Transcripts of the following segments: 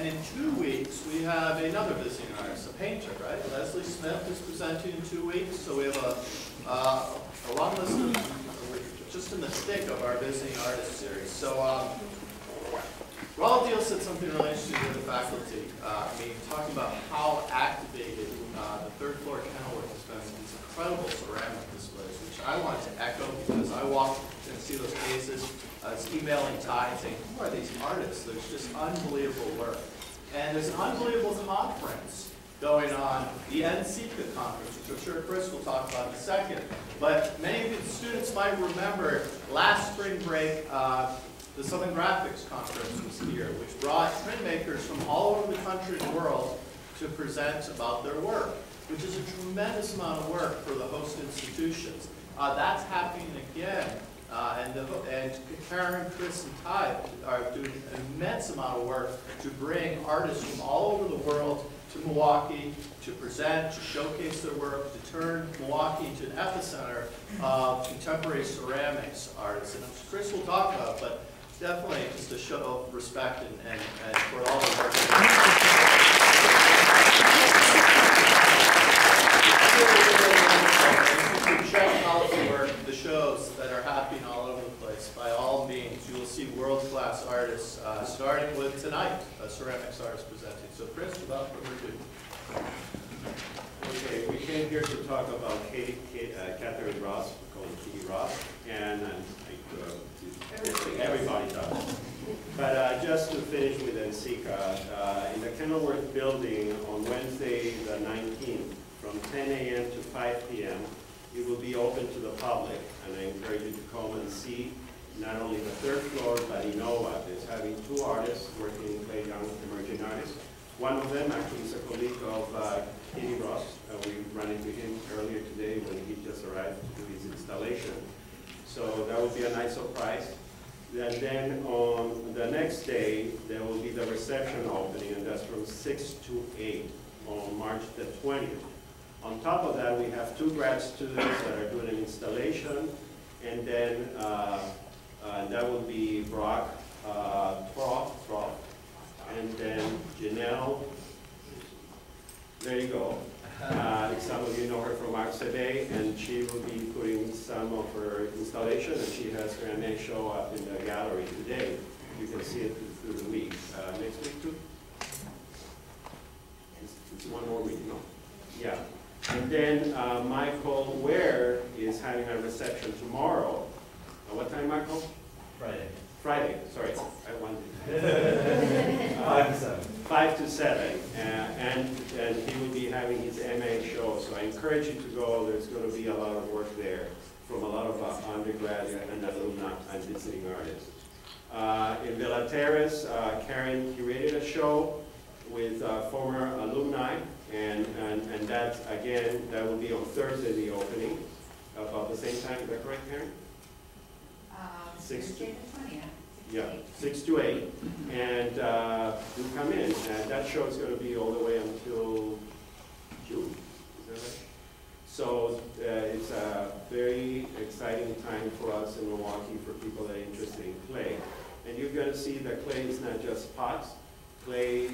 and in two weeks, we have another visiting artist, a painter, right? Leslie Smith is presenting in two weeks, so we have a, uh, a long list of, just in the thick of our visiting artist series. So, um, Ronald Deal said something interesting to the faculty. Uh, I mean, talking about how activated uh, the third floor Kenilworth has been with these incredible ceramic displays, which I want to echo because I walk and see those cases. I was emailing Ty saying, who are these artists? There's just unbelievable work. And there's an unbelievable conference going on, the NCECA conference, which I'm sure Chris will talk about in a second. But many of the students might remember last spring break, uh, the Southern Graphics Conference was here, which brought printmakers from all over the country and world to present about their work, which is a tremendous amount of work for the host institutions. Uh, that's happening again, uh, and, the, and Karen, Chris, and Ty are doing an immense amount of work to bring artists from all over the world to Milwaukee to present, to showcase their work, to turn Milwaukee into an epicenter of contemporary ceramics artists. And Chris will talk about, but definitely just a show of respect and, and, and for all the work. check out the work, the shows that are happening all over the place. By all means, you will see world-class artists, uh, starting with tonight, a ceramics artist presenting. So Chris, without further ado. Okay, we came here to talk about Katie, Kate, uh, Catherine Ross, called Kitty Ross, and, and uh, Everybody does. But uh, just to finish with NCECA, uh, in the Kenilworth building on Wednesday the 19th, from 10 a.m. to 5 p.m., it will be open to the public, and I encourage you to come and see not only the third floor, but Inova is having two artists working in Clay Young Emerging Artists. One of them actually is a colleague of uh, Kitty Ross. Uh, we ran into him earlier today when he just arrived to do his installation. So that would be a nice surprise. And then on the next day, there will be the reception opening, and that's from 6 to 8 on March the 20th. On top of that, we have two grad students that are doing an installation, and then uh, uh, that will be Brock uh, Troff, and then Janelle, there you go, uh, some of you know her from RCB, and she will be putting some of her installation, and she has her MA show up in the gallery today. You can see it through the week. Uh, next week too? It's, it's, one more week, no? Yeah. And then uh, Michael Ware is having a reception tomorrow. Uh, what time, Michael? Friday. Friday, sorry, I wanted. Five to seven. Five to seven, uh, and, and he will be having his MA show, so I encourage you to go. There's going to be a lot of work there from a lot of uh, undergraduate and alumni and visiting artists. Uh, in Villa Terrace, uh, Karen curated a show with uh, former alumni, and, and, and that, again, that will be on Thursday, the opening, about the same time. Is that correct, Karen? Six to, yeah, six to eight, and uh, do come in. And that show is going to be all the way until June. Is that right? So uh, it's a very exciting time for us in Milwaukee for people that are interested in clay. And you're going to see that clay is not just pots. Clay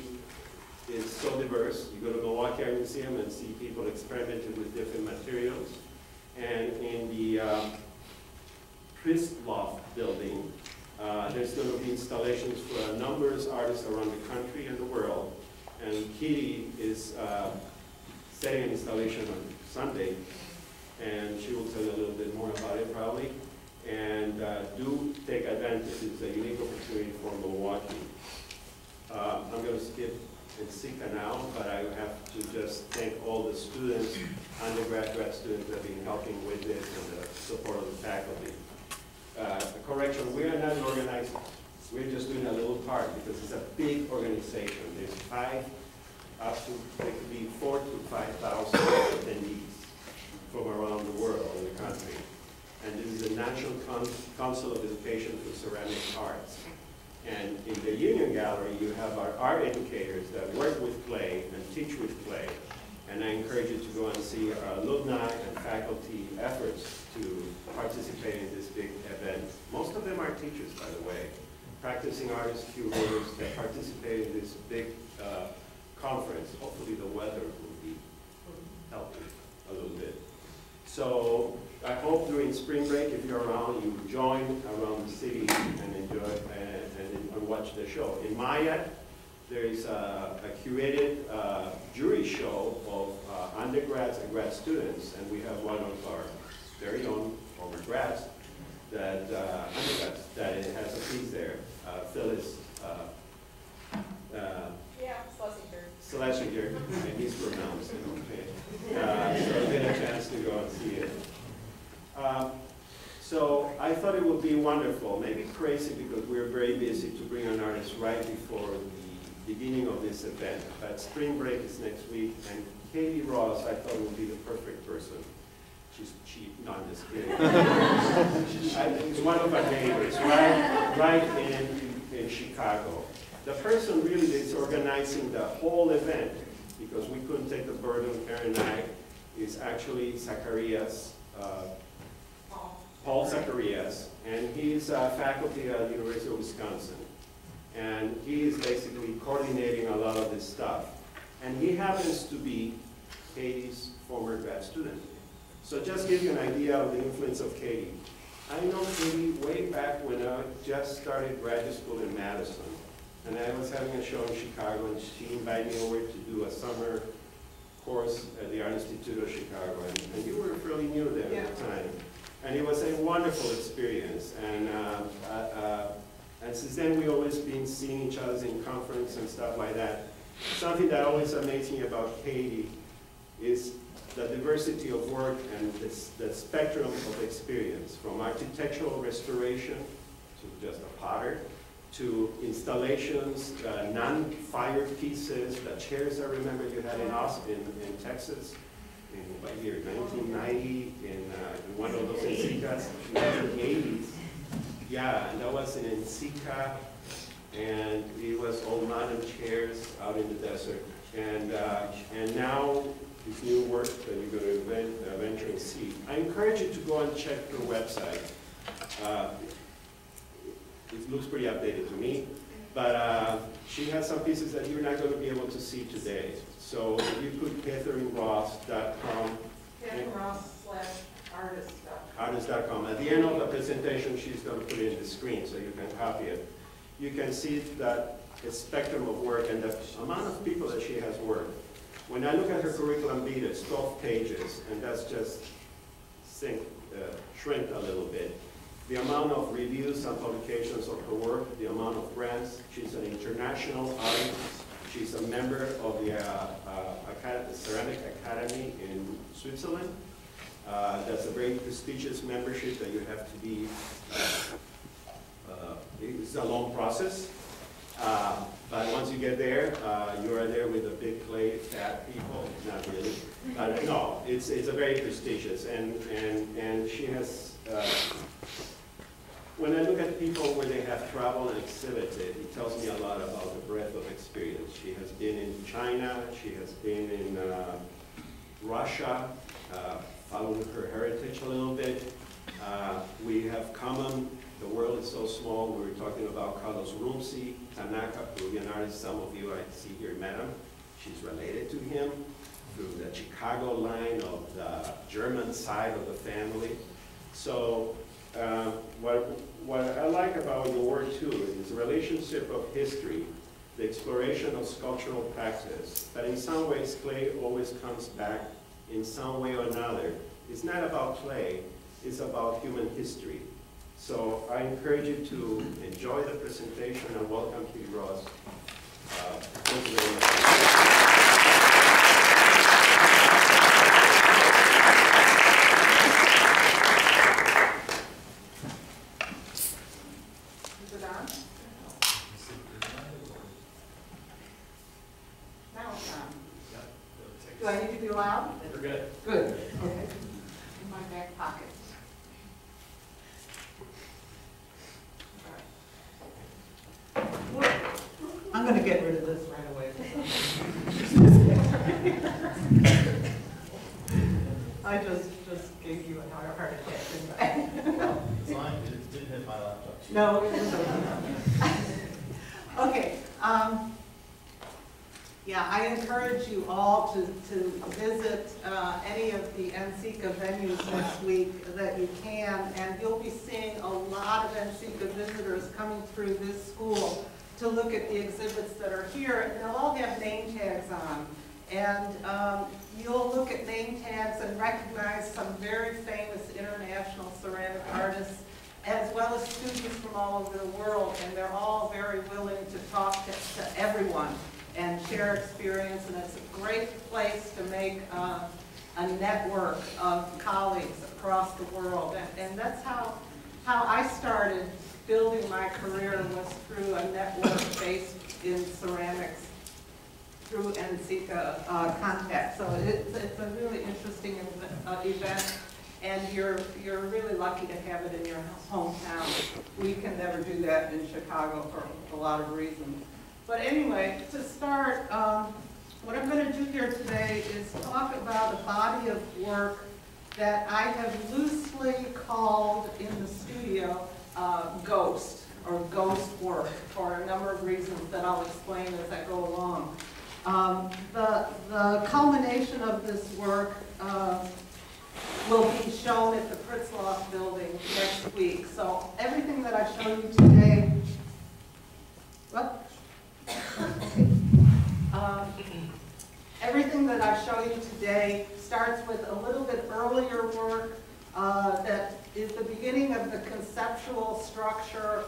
is so diverse. You go to the Milwaukee Art Museum and see people experimenting with different materials. And in the uh, Loft building. Uh, there's going to be installations for a number of artists around the country and the world. And Kitty is uh, setting an installation on Sunday, and she will tell you a little bit more about it probably. And uh, do take advantage. It's a unique opportunity for Milwaukee. Uh, I'm going to skip NCECA now, but I have to just thank all the students, undergraduate students that have been helping with this and the support of the faculty uh, correction, we are not an organized, we're just doing a little part because it's a big organization. There's five, up to, there could be four to 5,000 attendees from around the world in the country. And this is the National Council of Education for Ceramic Arts. And in the Union Gallery, you have our art educators that work with clay and teach with clay. And I encourage you to go and see our alumni and faculty efforts to participate in this big event. Most of them are teachers, by the way. practicing artists, curators that participate in this big uh, conference. Hopefully the weather will be helping a little bit. So I hope during spring break, if you're around, you join around the city and enjoy and, and, watch the show. In Maya, there is a, a curated uh, jury show of uh, undergrads and grad students, and we have one of our very own former grads that uh, undergrads that has a piece there. Uh, Phyllis uh, uh, Schlesinger. Schlesinger, and he's pronounced it okay. Uh, so get a chance to go and see it. Um, so I thought it would be wonderful, maybe crazy because we're very busy to bring an artist right before the beginning of this event. But spring break is next week, and Katie Ross I thought would be the perfect person. She's cheap, no, I'm just kidding. It's one of our neighbors, right, right in, in Chicago. The person really that's organizing the whole event, because we couldn't take the burden, Karen and I, is actually Zacharias, uh, Paul. Zacharias, and he's a faculty at the University of Wisconsin. And he is basically coordinating a lot of this stuff. And he happens to be Katie's former grad student. So just give you an idea of the influence of Katie. I know Katie way back when I just started graduate school in Madison. And I was having a show in Chicago, and she invited me over to do a summer course at the Art Institute of Chicago. And- And you were fairly new there at the time. And it was a wonderful experience. And, uh, uh, uh, and since then, we've always been seeing each other in conference and stuff like that. Something that always amazed me about Katie is the diversity of work and this, the spectrum of experience, from architectural restoration to just a potter, to installations, uh, non-fire pieces, the chairs I remember you had in Austin, in Texas, in what year, 1990, in, uh, in one of those NCECAs, 1980s. Yeah, and that was in NCECA, and it was old modern chairs out in the desert. And, uh, and now, this new work that you're going to uh, venture and see. I encourage you to go and check her website. It looks pretty updated to me, but uh, she has some pieces that you're not going to be able to see today. So if you put catherineross.com Ken Ross slash artist artist.com. At the end of the presentation, she's going to put it in the screen so you can copy it. You can see that the spectrum of work and the amount of people that she has worked. When I look at her curriculum vitae, it's 12 pages, and that's just sink, uh, shrink a little bit. The amount of reviews and publications of her work, the amount of grants, she's an international artist. She's a member of the uh, uh, Ceramic Academy in Switzerland. Uh, That's a very prestigious membership that you have to be, uh, uh, it's a long process. Uh, But once you get there, you are there with a big clay fat people, not really. But no, it's, it's a very prestigious, and, and, and she has, when I look at people where they have traveled and exhibited, it tells me a lot about the breadth of experience. She has been in China, she has been in uh, Russia, uh, following her heritage a little bit. Uh, We have common, the world is so small, we were talking about Carlos Runcie, Tanaka, Peruvian artist, some of you I see here met him. She's related to him through the Chicago line of the German side of the family. So uh, what, what I like about your work too is the relationship of history, the exploration of sculptural practice, that in some ways clay always comes back in some way or another. It's not about clay, it's about human history. So I encourage you to enjoy the presentation and welcome Kitty Ross. Uh, thank you very much. Is it on? Now it's on. Do I need to be loud? We're good. Good. Okay. In my back pocket. I'm gonna get rid of this right away. I just, just gave you a heart attack, didn't I? It's fine, it didn't hit my laptop. No. it. Okay, um, yeah, I encourage you all to, to visit, uh, any of the NCECA venues next week that you can, and you'll be seeing a lot of NCECA visitors coming through this school to look at the exhibits that are here, and they'll all have name tags on. And, um, you'll look at name tags and recognize some very famous international ceramic artists as well as students from all over the world, and they're all very willing to talk to, to everyone and share experience, and it's a great place to make uh, a network of colleagues across the world. And, and that's how, how I started building my career was through a network based in ceramics through NCECA uh, contact. So it's, it's a really interesting uh, event, and you're, you're really lucky to have it in your hometown. We can never do that in Chicago for a lot of reasons. But anyway, to start, um, what I'm going to do here today is talk about a body of work that I have loosely called in the studio uh, ghost, or ghost work, for a number of reasons that I'll explain as I go along. Um, The, the culmination of this work uh, will be shown at the Pritzlaff Building next week. So everything that I show you today, what? Um, Everything that I show you today starts with a little bit earlier work uh, that is the beginning of the conceptual structure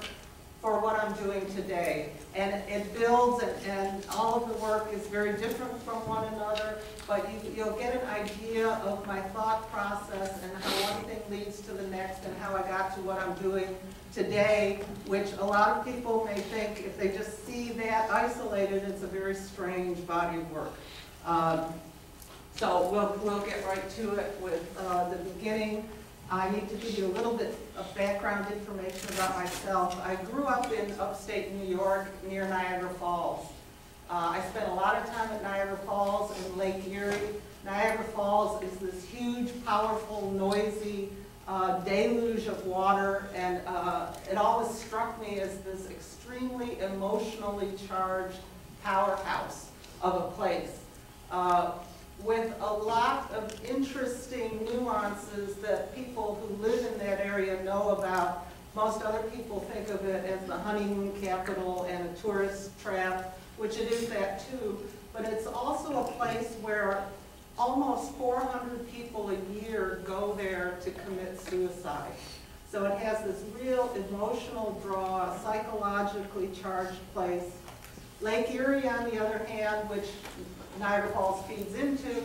for what I'm doing today. And it builds, and, and all of the work is very different from one another, but you, you'll get an idea of my thought process and how one thing leads to the next and how I got to what I'm doing today, which a lot of people may think if they just see that isolated, it's a very strange body of work. Um, So we'll, we'll get right to it with uh, the beginning. I need to give you a little bit of background information about myself. I grew up in upstate New York near Niagara Falls. Uh, I spent a lot of time at Niagara Falls and Lake Erie. Niagara Falls is this huge, powerful, noisy uh, deluge of water, and uh, it always struck me as this extremely emotionally charged powerhouse of a place. With a lot of interesting nuances that people who live in that area know about. Most other people think of it as the honeymoon capital and a tourist trap, which it is that too. But it's also a place where almost 400 people a year go there to commit suicide. So it has this real emotional draw, a psychologically charged place. Lake Erie, on the other hand, which Niagara Falls feeds into,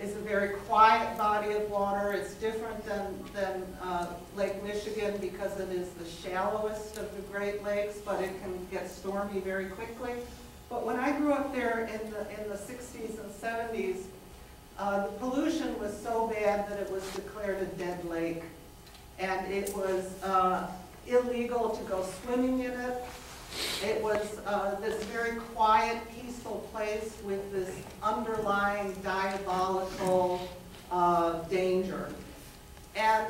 is a very quiet body of water. It's different than, than uh, Lake Michigan because it is the shallowest of the Great Lakes, but it can get stormy very quickly. But when I grew up there in the, in the 60s and 70s, uh, the pollution was so bad that it was declared a dead lake. And it was uh, illegal to go swimming in it. It was uh, this very quiet, peaceful place with this underlying diabolical uh, danger. And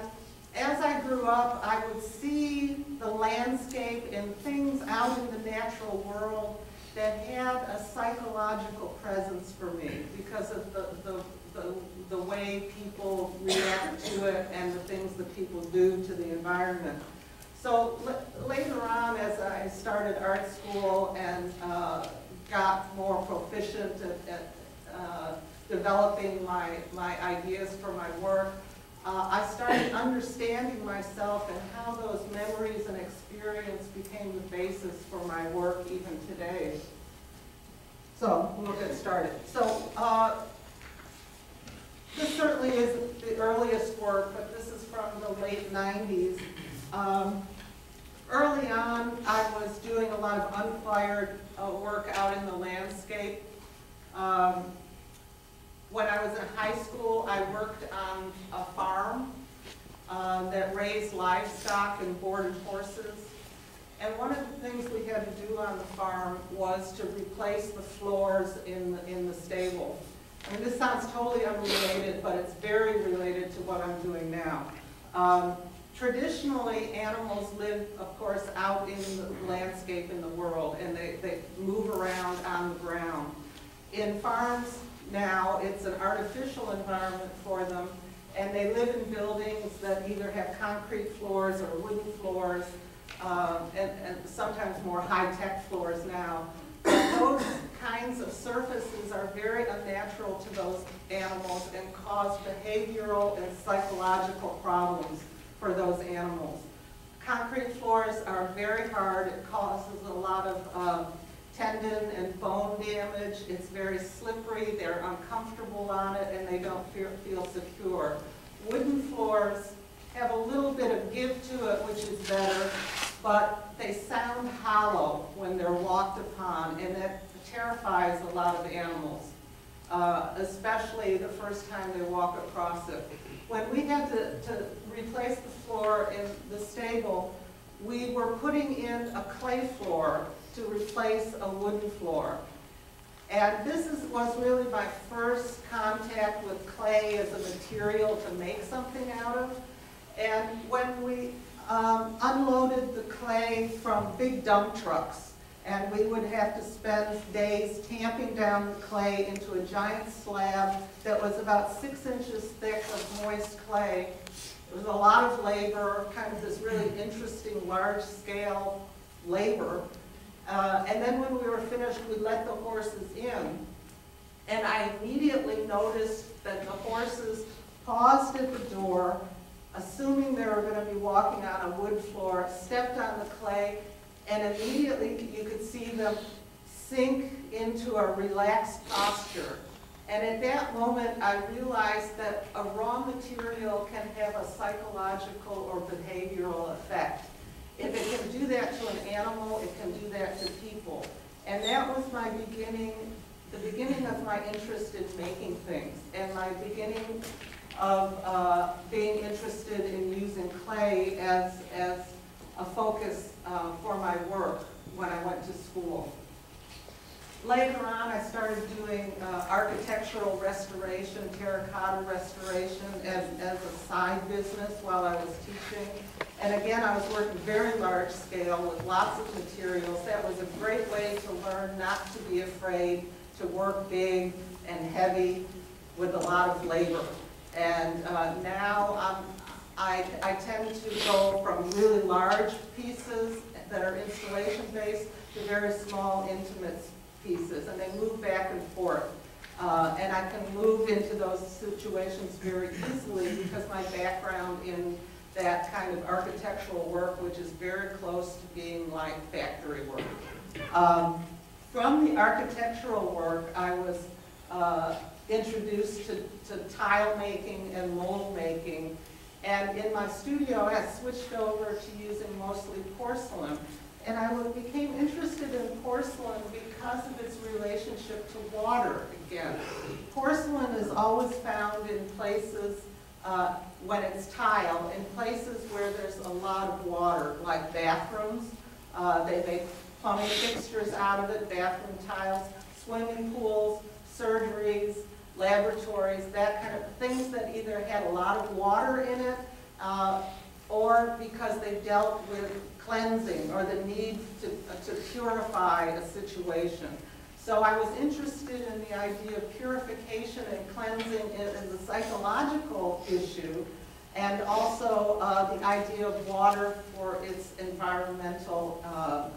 as I grew up, I would see the landscape and things out in the natural world that had a psychological presence for me because of the, the, the, the way people react to it and the things that people do to the environment. So later on, as I started art school and uh, got more proficient at, at uh, developing my, my ideas for my work, uh, I started understanding myself and how those memories and experience became the basis for my work even today. So we'll get started. So uh, this certainly isn't the earliest work, but this is from the late 90s. Um, early on, I was doing a lot of unfired uh, work out in the landscape. Um, when I was in high school, I worked on a farm uh, that raised livestock and boarded horses. And one of the things we had to do on the farm was to replace the floors in, the- in the stable. I mean, this sounds totally unrelated, but it's very related to what I'm doing now. Um, Traditionally, animals live, of course, out in the landscape in the world, and they, they move around on the ground. In farms now, it's an artificial environment for them, and they live in buildings that either have concrete floors or wooden floors, um, and, and sometimes more high-tech floors now. Those kinds of surfaces are very unnatural to those animals and cause behavioral and psychological problems for those animals. Concrete floors are very hard, it causes a lot of um, tendon and bone damage, it's very slippery, they're uncomfortable on it, and they don't feel, feel secure. Wooden floors have a little bit of give to it, which is better, but they sound hollow when they're walked upon, and that terrifies a lot of animals, uh, especially the first time they walk across it. When we had to, to replace the floor in the stable, we were putting in a clay floor to replace a wooden floor. And this is, was really my first contact with clay as a material to make something out of. And when we um, unloaded the clay from big dump trucks, and we would have to spend days tamping down the clay into a giant slab that was about six inches thick of moist clay. It was a lot of labor, kind of this really interesting large-scale labor. Uh, and then when we were finished, we let the horses in. And I immediately noticed that the horses paused at the door, assuming they were going to be walking on a wood floor, stepped on the clay, and immediately you could see them sink into a relaxed posture. And at that moment, I realized that a raw material can have a psychological or behavioral effect. If it can do that to an animal, it can do that to people. And that was my beginning, the beginning of my interest in making things, and my beginning of uh, being interested in using clay as, as a focus uh, for my work when I went to school. Later on, I started doing uh, architectural restoration, terracotta restoration as, as a side business while I was teaching. And again, I was working very large scale with lots of materials. That was a great way to learn not to be afraid to work big and heavy with a lot of labor. And uh, now I'm, I, I tend to go from really large pieces that are installation based to very small intimate pieces, and they move back and forth. Uh, and I can move into those situations very easily because my background in that kind of architectural work, which is very close to being like factory work. Um, from the architectural work, I was uh, introduced to, to tile making and mold making. And in my studio, I switched over to using mostly porcelain. And I became interested in porcelain because of its relationship to water again. Porcelain is always found in places, uh, when it's tile, in places where there's a lot of water, like bathrooms. Uh, they make plumbing fixtures out of it, bathroom tiles, swimming pools, surgeries, laboratories, that kind of things that either had a lot of water in it uh, or because they dealt with cleansing or the need to, uh, to purify a situation. So I was interested in the idea of purification and cleansing as a psychological issue and also uh, the idea of water for its environmental uh,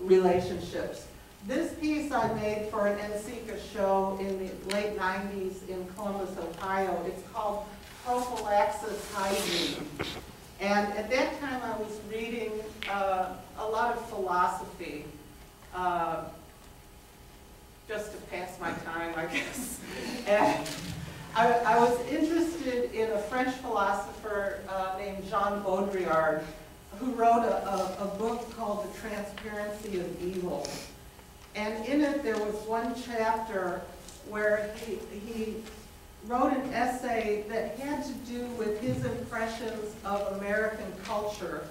relationships. This piece I made for an NCECA show in the late 90s in Columbus, Ohio. It's called Prophylaxis Hygiene. And at that time I was reading uh, a lot of philosophy, uh, just to pass my time, I guess. And I, I was interested in a French philosopher uh, named Jean Baudrillard, who wrote a, a, a book called The Transparency of Evil. And in it, there was one chapter where he, he wrote an essay that had to do with his impressions of American culture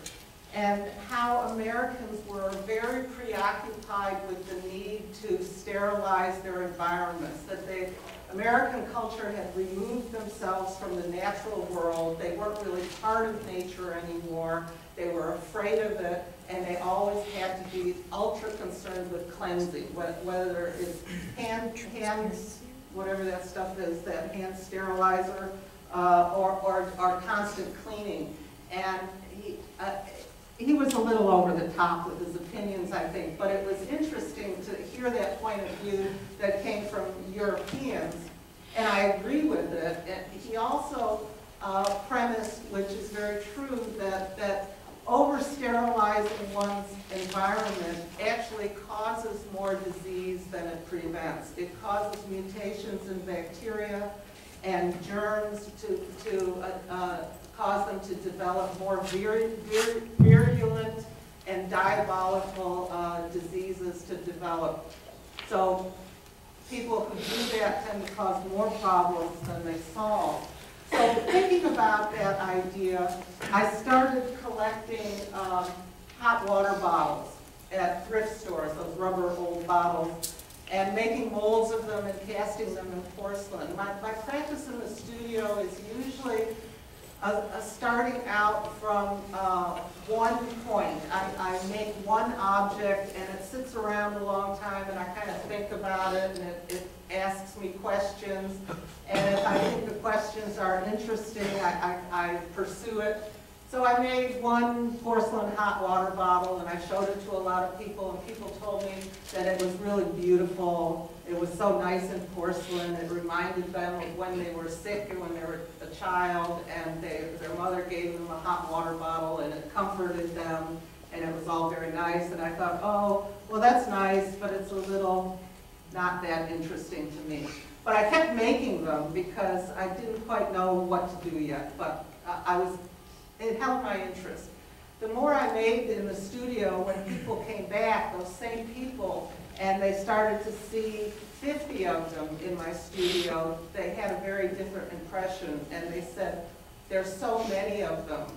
and how Americans were very preoccupied with the need to sterilize their environments, that they American culture had removed themselves from the natural world. They weren't really part of nature anymore. They were afraid of it, and they always had to be ultra concerned with cleansing, whether it's hand, hands, whatever that stuff is, that hand sterilizer, uh, or, or, or constant cleaning. And he, uh, he was a little over the top with his opinions, I think, but it was interesting to hear that point of view that came from Europeans, and I agree with it. And he also uh, premised, which is very true, that, that over-sterilizing one's environment actually causes more disease than it prevents. It causes mutations in bacteria and germs to, to uh, uh, cause them to develop more vir- vir- virulent and diabolical uh, diseases to develop. So people who do that tend to cause more problems than they solve. So thinking about that idea, I started collecting um, hot water bottles at thrift stores, those rubber old bottles, and making molds of them and casting them in porcelain. My, my practice in the studio is usually uh, uh, starting out from uh, one point. I, I make one object and it sits around a long time and I kind of think about it and it, it asks me questions. And if I think the questions are interesting, I, I, I pursue it. So I made one porcelain hot water bottle and I showed it to a lot of people and people told me that it was really beautiful. It was so nice in porcelain. It reminded them of when they were sick and when they were a child and they, their mother gave them a hot water bottle and it comforted them and it was all very nice. And I thought, oh, well, that's nice, but it's a little not that interesting to me. But I kept making them because I didn't quite know what to do yet, but I was it held my interest. The more I made in the studio, when people came back, those same people, and they started to see 50 of them in my studio, they had a very different impression, and they said, there's so many of them.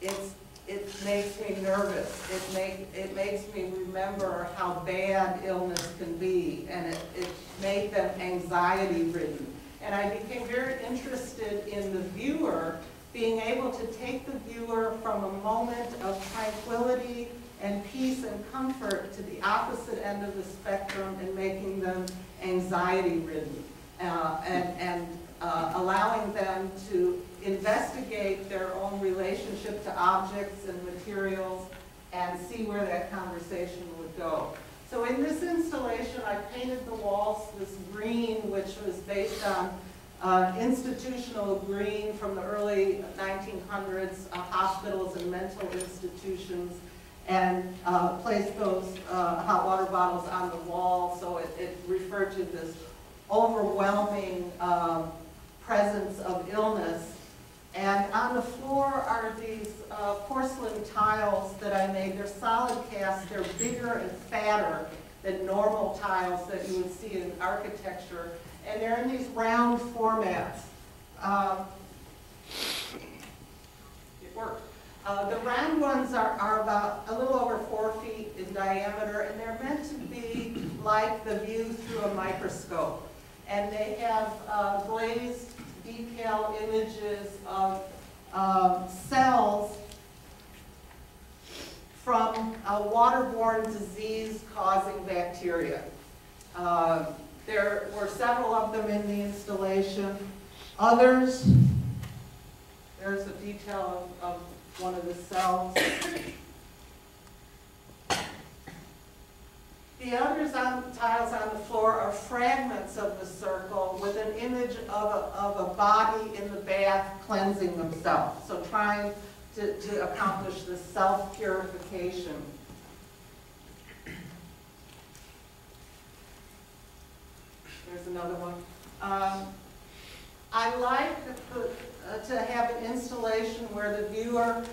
It's, it makes me nervous. It make, it makes me remember how bad illness can be, and it, it made them anxiety ridden. And I became very interested in the viewer being able to take the viewer from a moment of tranquility and peace and comfort to the opposite end of the spectrum and making them anxiety ridden uh, and, and uh, allowing them to investigate their own relationship to objects and materials and see where that conversation would go. So in this installation, I painted the walls this green, which was based on uh, institutional green from the early 1900s, uh, hospitals and mental institutions, and uh, placed those uh, hot water bottles on the wall, so it, it referred to this overwhelming um, presence of illness. And on the floor are these uh, porcelain tiles that I made. They're solid cast, they're bigger and fatter than normal tiles that you would see in architecture and they're in these round formats. Um, it worked. Uh, the round ones are, are about a little over four feet in diameter, and they're meant to be like the view through a microscope. And they have uh, glazed detail images of um, cells from a waterborne disease causing bacteria. Uh, there were several of them in the installation. Others, there's a detail of, of one of the cells. The others on tiles on the floor are fragments of the circle with an image of a, of a body in the bath cleansing themselves. So trying to, to accomplish this self-purification. There's another one. Um, I like uh, to have an installation where the viewer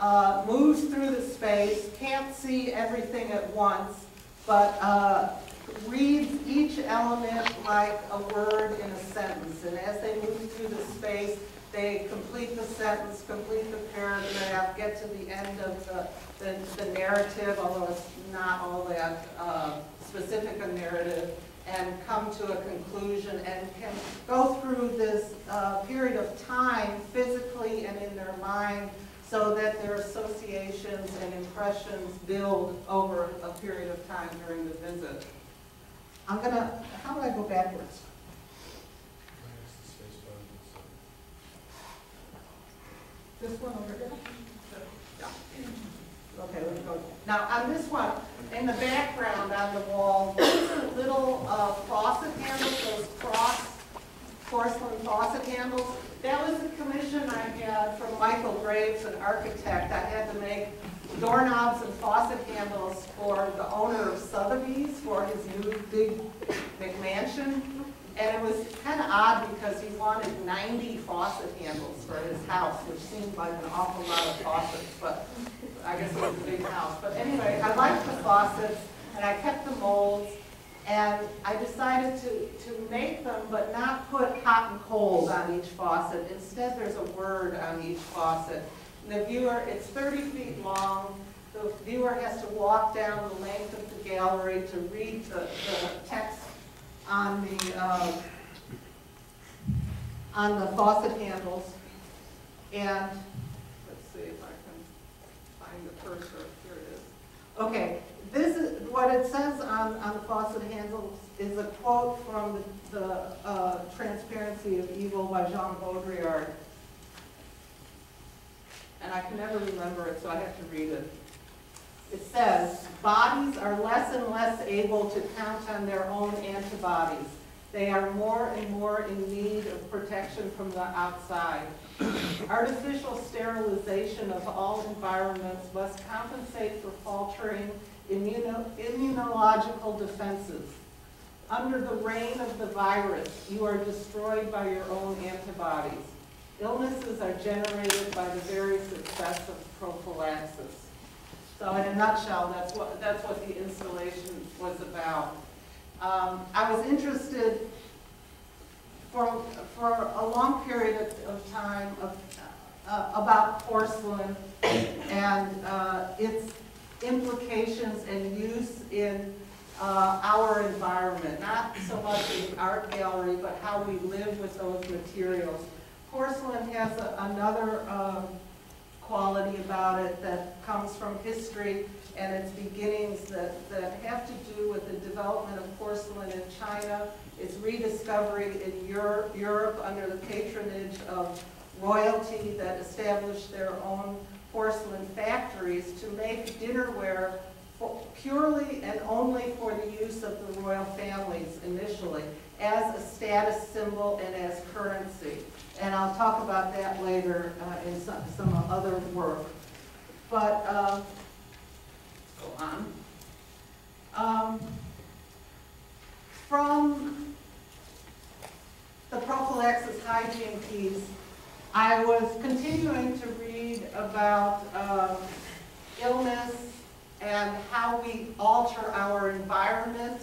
uh, moves through the space, can't see everything at once, but uh, reads each element like a word in a sentence. And as they move through the space, They complete the sentence, complete the paragraph, get to the end of the, the, the narrative, although it's not all that, uh, specific a narrative, and come to a conclusion and can go through this, uh, period of time physically and in their mind so that their associations and impressions build over a period of time during the visit. I'm gonna, how do I go backwards? This one over here? Yeah. Okay, let me go. Now, on this one, in the background on the wall, these are little uh, faucet handles, those cross porcelain faucet handles. That was a commission I had from Michael Graves, an architect. I had to make doorknobs and faucet handles for the owner of Sotheby's for his new big McMansion. And it was kind of odd because he wanted 90 faucet handles for his house, which seemed like an awful lot of faucets, but I guess it was a big house. But anyway, I liked the faucets, and I kept the molds, and I decided to, to make them, but not put hot and cold on each faucet. Instead, there's a word on each faucet. And the viewer, it's 30 feet long. The viewer has to walk down the length of the gallery to read the, the text on the, uh, on the faucet handles. And, let's see if I can find the cursor, here it is. Okay, this is, what it says on, on the faucet handles is a quote from the, the uh, Transparency of Evil by Jean Baudrillard. And I can never remember it, so I have to read it. It says, bodies are less and less able to count on their own antibodies. They are more and more in need of protection from the outside. Artificial sterilization of all environments must compensate for faltering immuno immunological defenses. Under the reign of the virus, you are destroyed by your own antibodies. Illnesses are generated by the very success of prophylaxis. So in a nutshell, that's what, that's what the installation was about. Um, I was interested for, for a long period of, of time of, uh, about porcelain and uh, its implications and use in uh, our environment, not so much in the art gallery, but how we live with those materials. Porcelain has a, another um, quality about it that comes from history and its beginnings that, that have to do with the development of porcelain in China, its rediscovery in Europe, Europe under the patronage of royalty that established their own porcelain factories to make dinnerware purely and only for the use of the royal families initially, as a status symbol and as currency. And I'll talk about that later uh, in some, some other work. But, um, go on. Um, from the prophylaxis hygiene piece, I was continuing to read about um, illness and how we alter our environment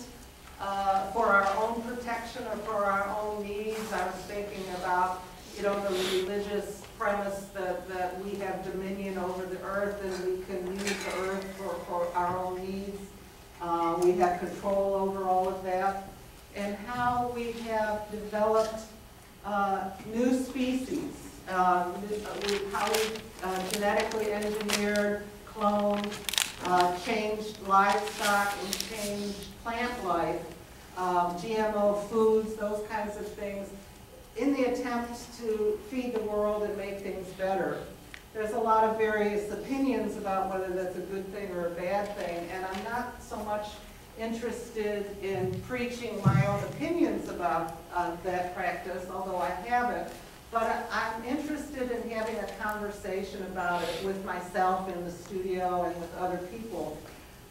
uh, for our own protection or for our own needs. I was thinking about, you know, the religious premise that, that we have dominion over the earth and we can use the earth for, for our own needs. Uh, we have control over all of that. And how we have developed uh, new species, uh, we, how we uh, genetically engineered, cloned, uh, changed livestock and changed plant life, um, GMO foods, those kinds of things, in the attempt to feed the world and make things better. There's a lot of various opinions about whether that's a good thing or a bad thing, and I'm not so much interested in preaching my own opinions about uh, that practice, although I haven't. But I'm interested in having a conversation about it with myself in the studio and with other people.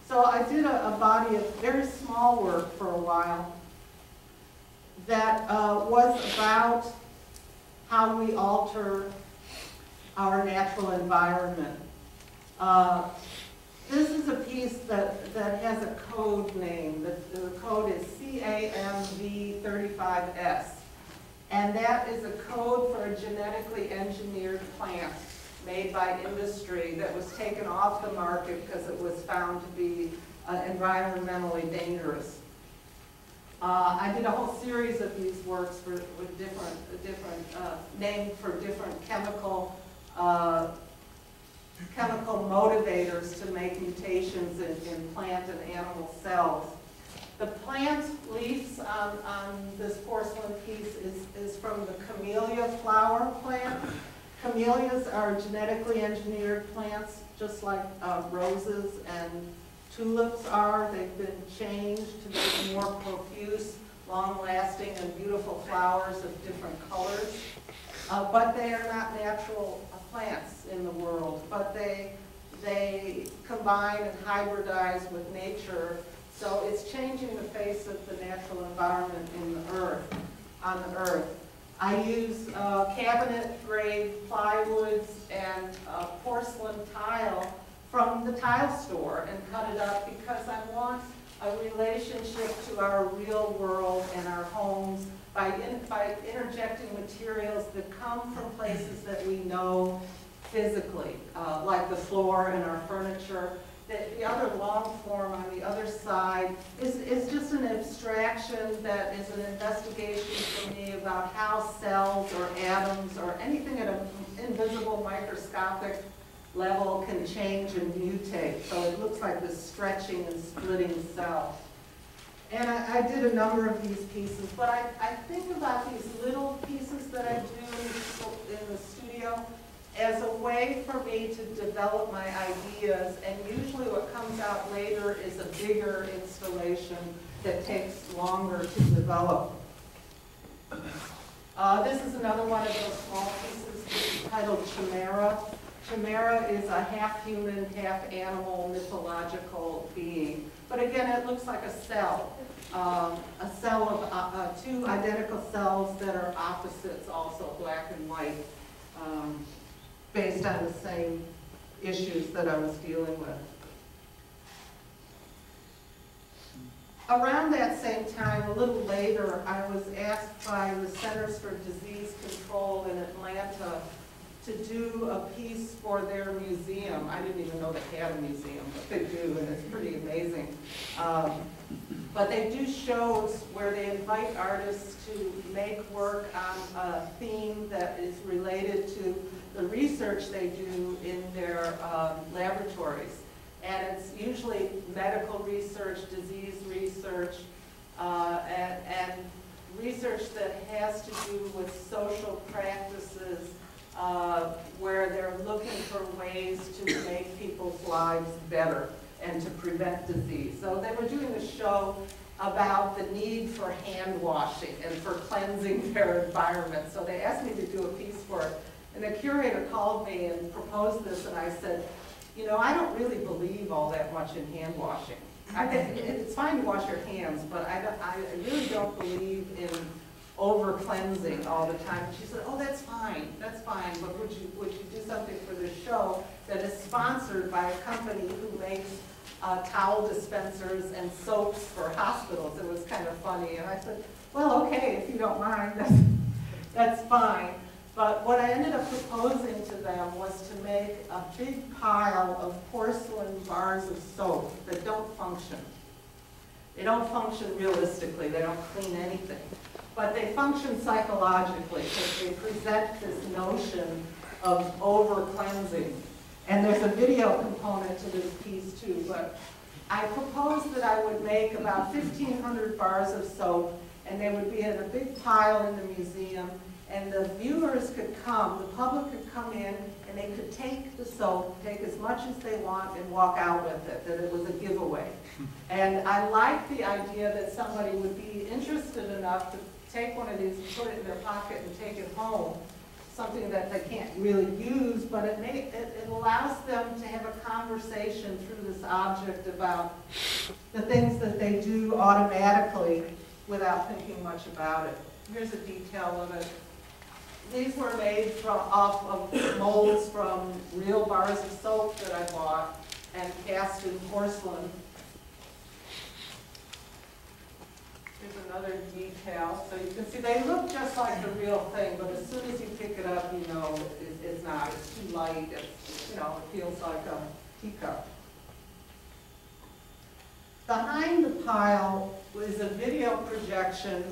So I did a, a body of very small work for a while that uh, was about how we alter our natural environment. Uh, this is a piece that, that has a code name. The, the code is CAMV35S. And that is a code for a genetically engineered plant made by industry that was taken off the market because it was found to be uh, environmentally dangerous. Uh, I did a whole series of these works for, with different, different, uh, named for different chemical, uh, chemical motivators to make mutations in, in plant and animal cells. The plant leaves on, on this porcelain piece is, is from the camellia flower plant. Camellias are genetically engineered plants, just like uh, roses and tulips are. They've been changed to make more profuse, long-lasting, and beautiful flowers of different colors. Uh, but they are not natural plants in the world, but they, they combine and hybridize with nature. So it's changing the face of the natural environment in the earth, on the earth. I use uh, cabinet grade plywoods and uh, porcelain tile from the tile store and cut it up because I want a relationship to our real world and our homes by, in, by interjecting materials that come from places that we know physically, uh, like the floor and our furniture. The, the other long form on the other side is, is just an abstraction that is an investigation for me about how cells or atoms or anything at an invisible microscopic level can change and mutate. So it looks like this stretching and splitting cell. And I, I did a number of these pieces, but I, I think about these little pieces that I do in the studio as a way for me to develop my ideas, and usually what comes out later is a bigger installation that takes longer to develop. Uh, this is another one of those small pieces titled Chimera. Chimera is a half human, half animal mythological being. But again, it looks like a cell. Um, a cell of uh, uh, two identical cells that are opposites, also black and white, um, based on the same issues that I was dealing with. Around that same time, a little later, I was asked by the Centers for Disease Control in Atlanta to do a piece for their museum. I didn't even know they had a museum, but they do, and it's pretty amazing. Um, but they do shows where they invite artists to make work on a theme that is related to the research they do in their um, laboratories. And it's usually medical research, disease research, uh, and, and research that has to do with social practices uh, where they're looking for ways to make people's lives better and to prevent disease. So they were doing a show about the need for hand washing and for cleansing their environment. So they asked me to do a piece for it. And the curator called me and proposed this, and I said, you know, I don't really believe all that much in hand washing. I, think it's fine to wash your hands, but I, I really don't believe in over cleansing all the time. And she said, oh, that's fine, that's fine, but would you, would you do something for this show that is sponsored by a company who makes uh, towel dispensers and soaps for hospitals? It was kind of funny. And I said, well, okay, if you don't mind, that's, that's fine. But what I ended up proposing to them was to make a big pile of porcelain bars of soap that don't function. They don't function realistically, they don't clean anything. But they function psychologically because they present this notion of over-cleansing. And there's a video component to this piece too, but I proposed that I would make about 1,500 bars of soap and they would be in a big pile in the museum and the viewers could come, the public could come in, and they could take the soap, take as much as they want, and walk out with it, that it was a giveaway. Hmm. And I like the idea that somebody would be interested enough to take one of these, and put it in their pocket, and take it home, something that they can't really use, but it, may, it, it allows them to have a conversation through this object about the things that they do automatically without thinking much about it. Here's a detail of it. These were made from, off of molds from real bars of soap that I bought and cast in porcelain. Here's another detail, so you can see they look just like the real thing, but as soon as you pick it up, you know it, it's not, it's too light, it's, you know, it feels like a teacup. Behind the pile was a video projection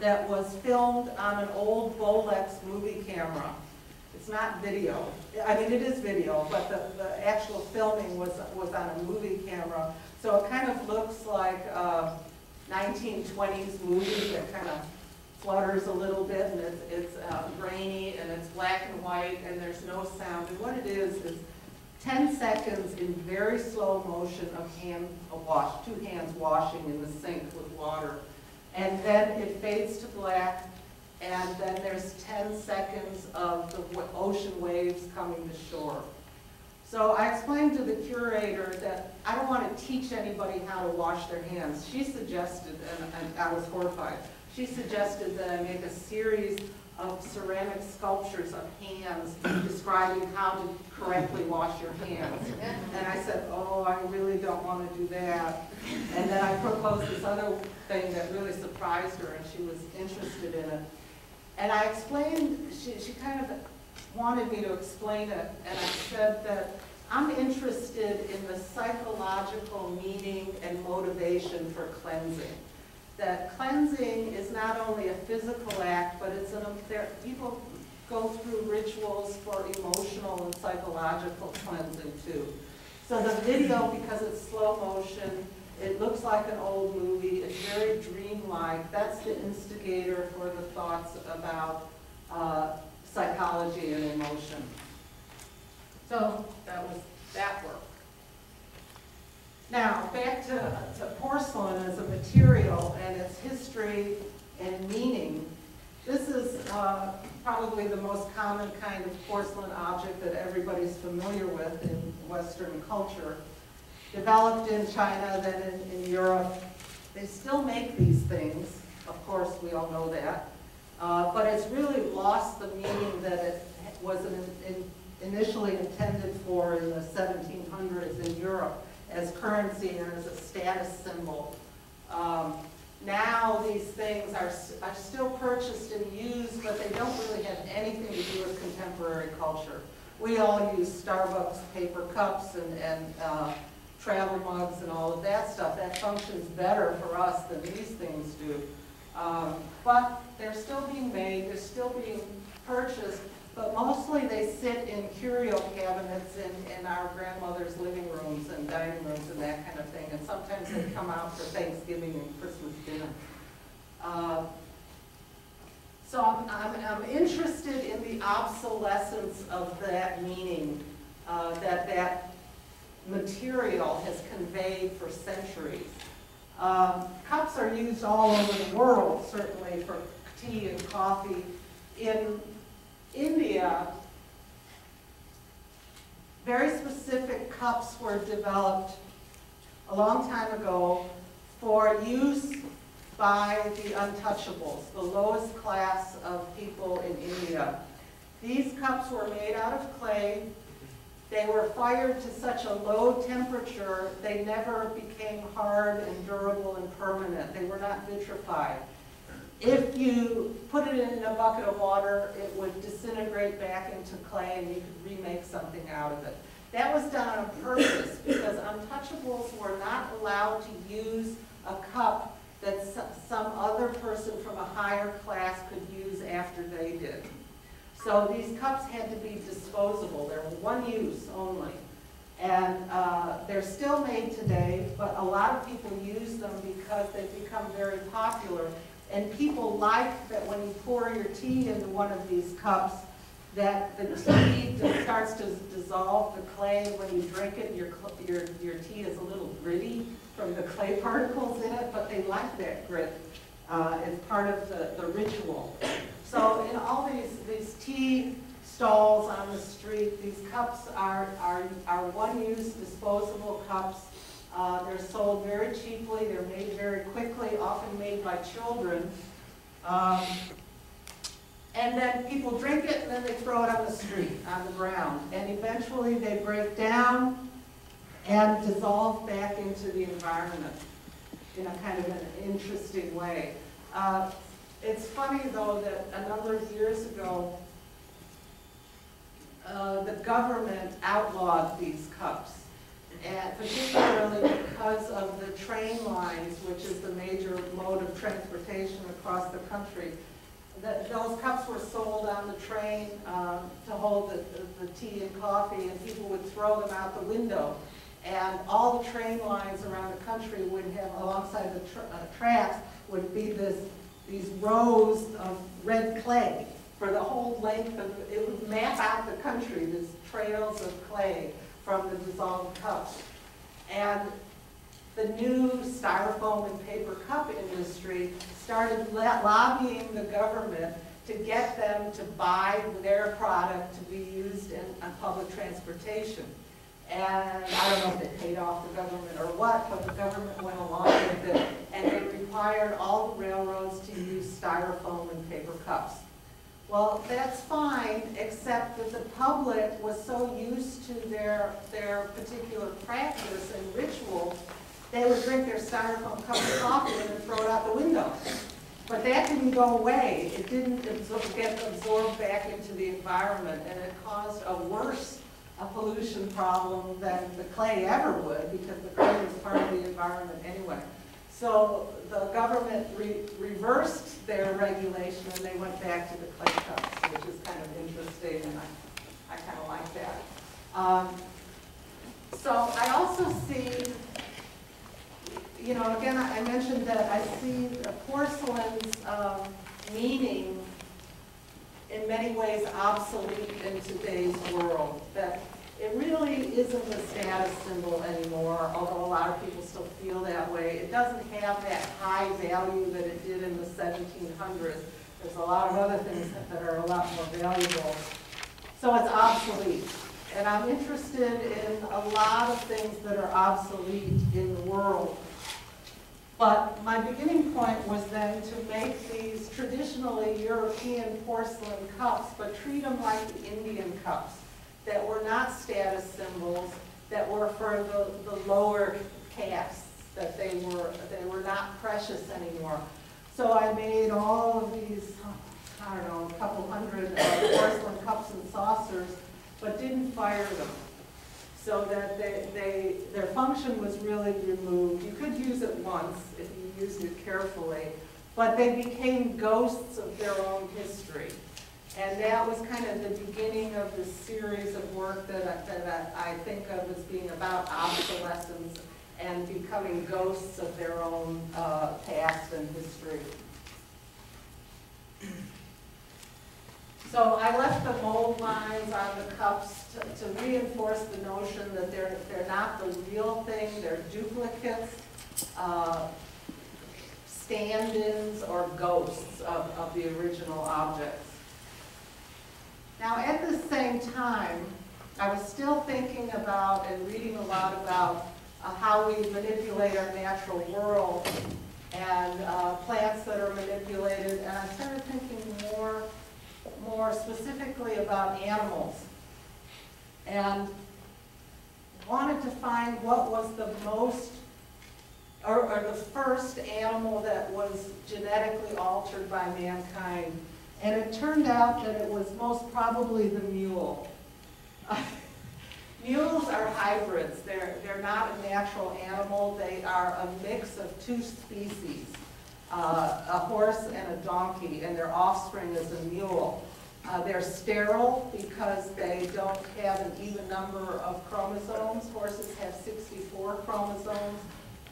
that was filmed on an old Bolex movie camera. It's not video, I mean, it is video, but the, the actual filming was, was on a movie camera. So it kind of looks like a 1920s movie that kind of flutters a little bit, and it's, it's uh, grainy, and it's black and white, and there's no sound. And what it is, is 10 seconds in very slow motion of hand, a wash, two hands washing in the sink with water. And then it fades to black, and then there's 10 seconds of the ocean waves coming to shore. So I explained to the curator that I don't want to teach anybody how to wash their hands. She suggested, and and I was horrified, she suggested that I make a series of ceramic sculptures of hands describing how to correctly wash your hands. And I said, oh, I really don't want to do that. And then I proposed this other thing that really surprised her, and she was interested in it. And I explained, she, she kind of wanted me to explain it, and I said that I'm interested in the psychological meaning and motivation for cleansing. That cleansing is not only a physical act, but it's an, people go through rituals for emotional and psychological cleansing too. So the video, because it's slow motion, it looks like an old movie, it's very dreamlike. That's the instigator for the thoughts about uh, psychology and emotion. So that was that work. Now, back to, to porcelain as a material and its history and meaning. This is uh, probably the most common kind of porcelain object that everybody's familiar with in Western culture. Developed in China, then in, in Europe. They still make these things, of course, we all know that. Uh, but it's really lost the meaning that it was in, in, initially intended for in the 1700s in Europe as currency and as a status symbol. Um, now these things are, are still purchased and used, but they don't really have anything to do with contemporary culture. We all use Starbucks paper cups and, and uh, travel mugs and all of that stuff. That functions better for us than these things do. Um, But they're still being made, they're still being purchased, but mostly they sit in curio cabinets in, in our grandmother's living rooms and dining rooms and that kind of thing. And sometimes they come out for Thanksgiving and Christmas dinner. Uh, So I'm, I'm, I'm interested in the obsolescence of that meaning, uh, that that material has conveyed for centuries. Um, Cups are used all over the world, certainly for tea and coffee. In India, very specific cups were developed a long time ago for use by the untouchables, the lowest class of people in India. These cups were made out of clay. They were fired to such a low temperature, they never became hard and durable and permanent. They were not vitrified. If you put it in a bucket of water, it would disintegrate back into clay and you could remake something out of it. That was done on purpose because untouchables were not allowed to use a cup that some other person from a higher class could use after they did. So these cups had to be disposable, they're one use only. And uh, they're still made today, but a lot of people use them because they've become very popular. And people like that when you pour your tea into one of these cups, that the tea starts to dissolve the clay. When you drink it, your, your, your tea is a little gritty from the clay particles in it, but they like that grit. Uh, it's part of the, the ritual. So in all these, these tea stalls on the street, these cups are, are, are one-use disposable cups. Uh, they're sold very cheaply, they're made very quickly, often made by children. Um, and then people drink it and then they throw it on the street, on the ground. And eventually they break down and dissolve back into the environment. in a kind of an interesting way. Uh, It's funny, though, that a number of years ago, uh, the government outlawed these cups. And particularly because of the train lines, which is the major mode of transportation across the country. That, those cups were sold on the train um, to hold the, the- the tea and coffee, and people would throw them out the window. And all the train lines around the country would have, alongside the tr- uh, tracks, would be this, these rows of red clay for the whole length of, it would map out the country, these trails of clay from the dissolved cups. And the new styrofoam and paper cup industry started lobbying the government to get them to buy their product to be used in, public transportation. And I don't know if they paid off the government or what, but the government went along with it, and they required all the railroads to use styrofoam and paper cups. Well, that's fine, except that the public was so used to their, their particular practice and ritual, they would drink their styrofoam cup of coffee and throw it out the window. But that didn't go away. It didn't absor- get absorbed back into the environment, and it caused a worse a pollution problem than the clay ever would, because the clay is part of the environment anyway. So the government re- reversed their regulation, and they went back to the clay cups, which is kind of interesting, and I, I kind of like that. Um, So I also see, you know, again, I mentioned that I see the porcelain's um, meaning in many ways obsolete in today's world, that it really isn't a status symbol anymore, although a lot of people still feel that way. It doesn't have that high value that it did in the 1700s. There's a lot of other things that- are a lot more valuable. So it's obsolete. And I'm interested in a lot of things that are obsolete in the world. But my beginning point was then to make these traditionally European porcelain cups, but treat them like the Indian cups, that were not status symbols, that were for the, the lower castes, that they were, they were not precious anymore. So I made all of these, I don't know, a couple hundred uh, porcelain cups and saucers, but didn't fire them so that they, they, their function was really removed. You could use it once if you used it carefully, but they became ghosts of their own history. And that was kind of the beginning of this series of work that, I- that I think of as being about obsolescence and becoming ghosts of their own uh, past and history. So I left the mold lines on the cups to- to reinforce the notion that they're, they're not the real thing, they're duplicates, uh, stand-ins or ghosts of, of the original objects. Now, at the same time, I was still thinking about and reading a lot about uh, how we manipulate our natural world and uh, plants that are manipulated, and I started thinking more more specifically about animals. And wanted to find what was the most, or, or the first animal that was genetically altered by mankind. And it turned out that it was most probably the mule. Mules are hybrids. They're, they're not a natural animal. They are a mix of two species, uh, a horse and a donkey, and their offspring is a mule. Uh, They're sterile because they don't have an even number of chromosomes. Horses have 64 chromosomes,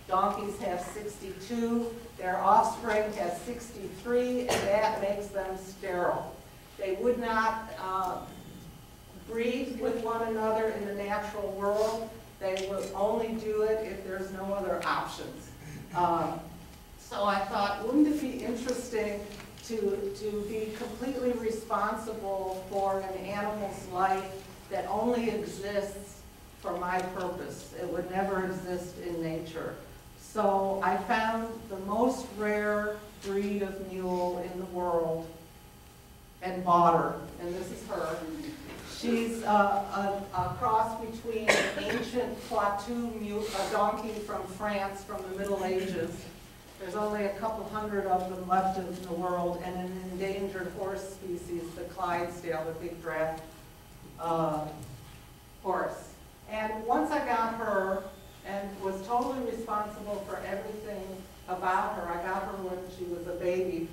donkeys have 62. Their offspring has 63, and that makes them sterile. They would not uh, breed with one another in the natural world. They would only do it if there's no other options. Um, So I thought, wouldn't it be interesting to, to be completely responsible for an animal's life that only exists for my purpose. It would never exist in nature. So I found the most rare breed of mule in the world and bought her, and this is her. She's uh, a, a cross between an ancient Poitou mule, a donkey from France from the Middle Ages, There's only a couple hundred of them left in the world, and an endangered horse species, the Clydesdale, the big draft uh, horse. And once I got her and was totally responsible for everything about her, I got her when she was a baby.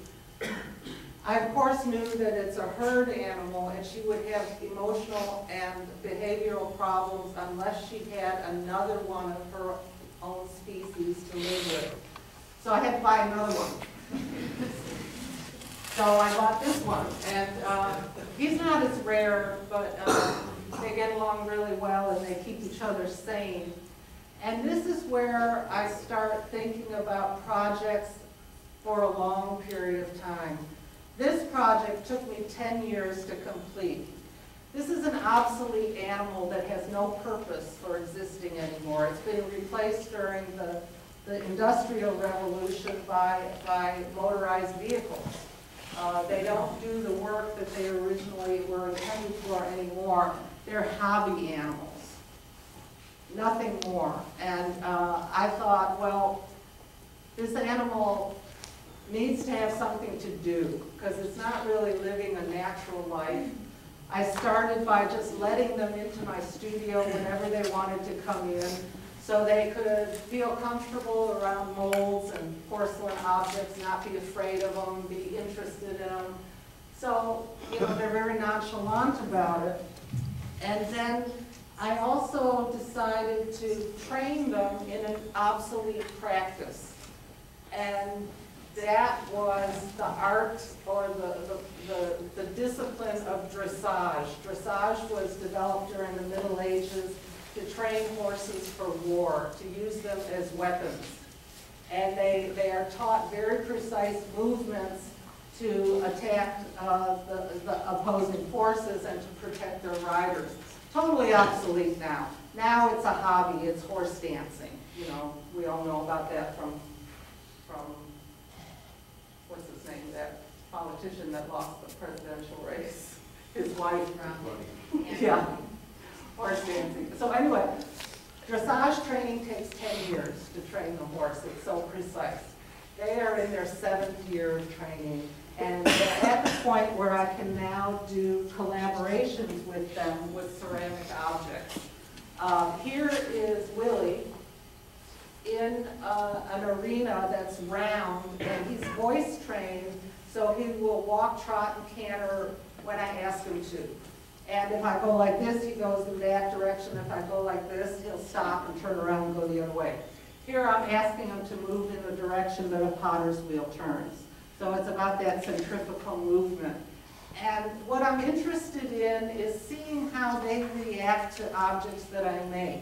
I of course knew that it's a herd animal and she would have emotional and behavioral problems unless she had another one of her own species to live with. So I had to buy another one. So I bought this one, and uh, he's not as rare, but uh, they get along really well and they keep each other sane. And this is where I start thinking about projects for a long period of time. This project took me 10 years to complete. This is an obsolete animal that has no purpose for existing anymore. It's been replaced during the, the Industrial Revolution by, by motorized vehicles. Uh, they don't do the work that they originally were intended for anymore. They're hobby animals nothing more. And uh, I thought, well, this animal needs to have something to do because it's not really living a natural life. I started by just letting them into my studio whenever they wanted to come in so they could feel comfortable around molds and porcelain objects, not be afraid of them, be interested in them. So, you know, they're very nonchalant about it. And then I also decided to train them in an obsolete practice. And that was the art or the, the, the, the discipline of dressage. Dressage was developed during the Middle Ages to train horses for war, to use them as weapons. And they, they are taught very precise movements to attack uh, the, the opposing forces and to protect their riders totally obsolete now. Now it's a hobby, it's horse dancing. You know, we all know about that from, from, what's his name, that politician that lost the presidential race, his wife. Yeah, horse dancing. So anyway, dressage training takes 10 years to train the horse. It's so precise. They are in their seventh year of training. And at the point where I can now do collaborations with them with ceramic objects. Um, here is Willie in uh, an arena that's round, and he's voice trained, so he will walk, trot, and canter when I ask him to. And if I go like this, he goes in that direction. If I go like this, he'll stop and turn around and go the other way. Here I'm asking him to move in the direction that a potter's wheel turns. So it's about that centrifugal movement. And what I'm interested in is seeing how they react to objects that I make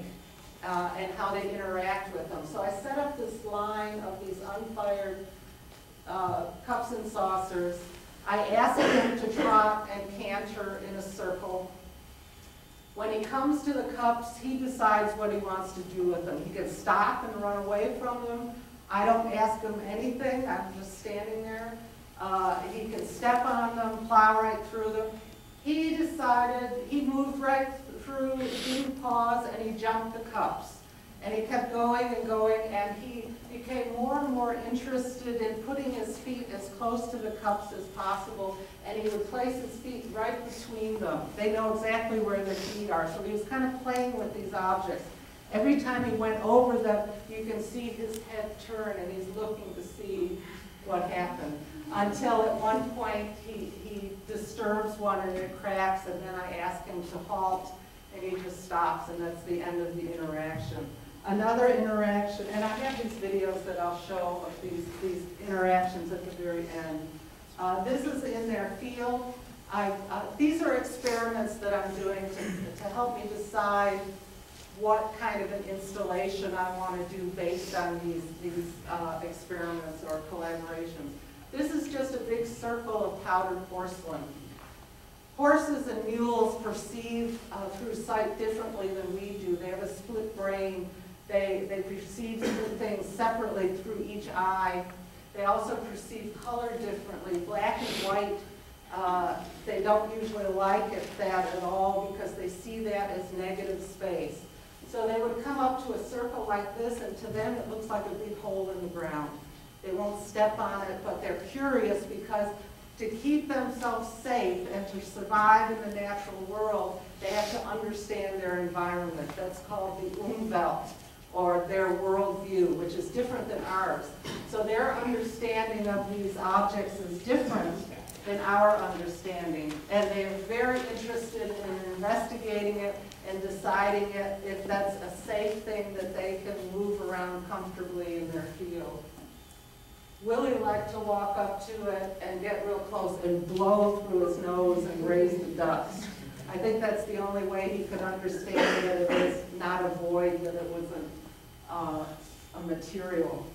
uh, and how they interact with them. So I set up this line of these unfired uh, cups and saucers. I ask them to trot and canter in a circle. When he comes to the cups, he decides what he wants to do with them. He can stop and run away from them, I don't ask him anything, I'm just standing there. Uh, he can step on them, plow right through them. He decided, he moved right through, didn't pause, and he jumped the cups. And he kept going and going, and he became more and more interested in putting his feet as close to the cups as possible, and he would place his feet right between them. They know exactly where their feet are, so he was kind of playing with these objects. Every time he went over them, you can see his head turn and he's looking to see what happened. Until at one point he, he disturbs one and it cracks and then I ask him to halt and he just stops and that's the end of the interaction. Another interaction, and I have these videos that I'll show of these, these interactions at the very end. Uh, this is in their field. I, uh, these are experiments that I'm doing to, to help me decide what kind of an installation I want to do based on these, these uh, experiments or collaborations. This is just a big circle of powdered porcelain. Horses and mules perceive uh, through sight differently than we do. They have a split brain. They, they perceive things separately through each eye. They also perceive color differently. Black and white, uh, they don't usually like it that at all because they see that as negative space. So they would come up to a circle like this, and to them it looks like a big hole in the ground. they won't step on it, but they're curious because to keep themselves safe and to survive in the natural world, they have to understand their environment. That's called the Umwelt, or their worldview, which is different than ours. So their understanding of these objects is different than our understanding. And they're very interested in investigating it and deciding it if that's a safe thing that they can move around comfortably in their field. Willie liked to walk up to it and get real close and blow through his nose and raise the dust. I think that's the only way he could understand that it was not a void, that it was an, uh, a material.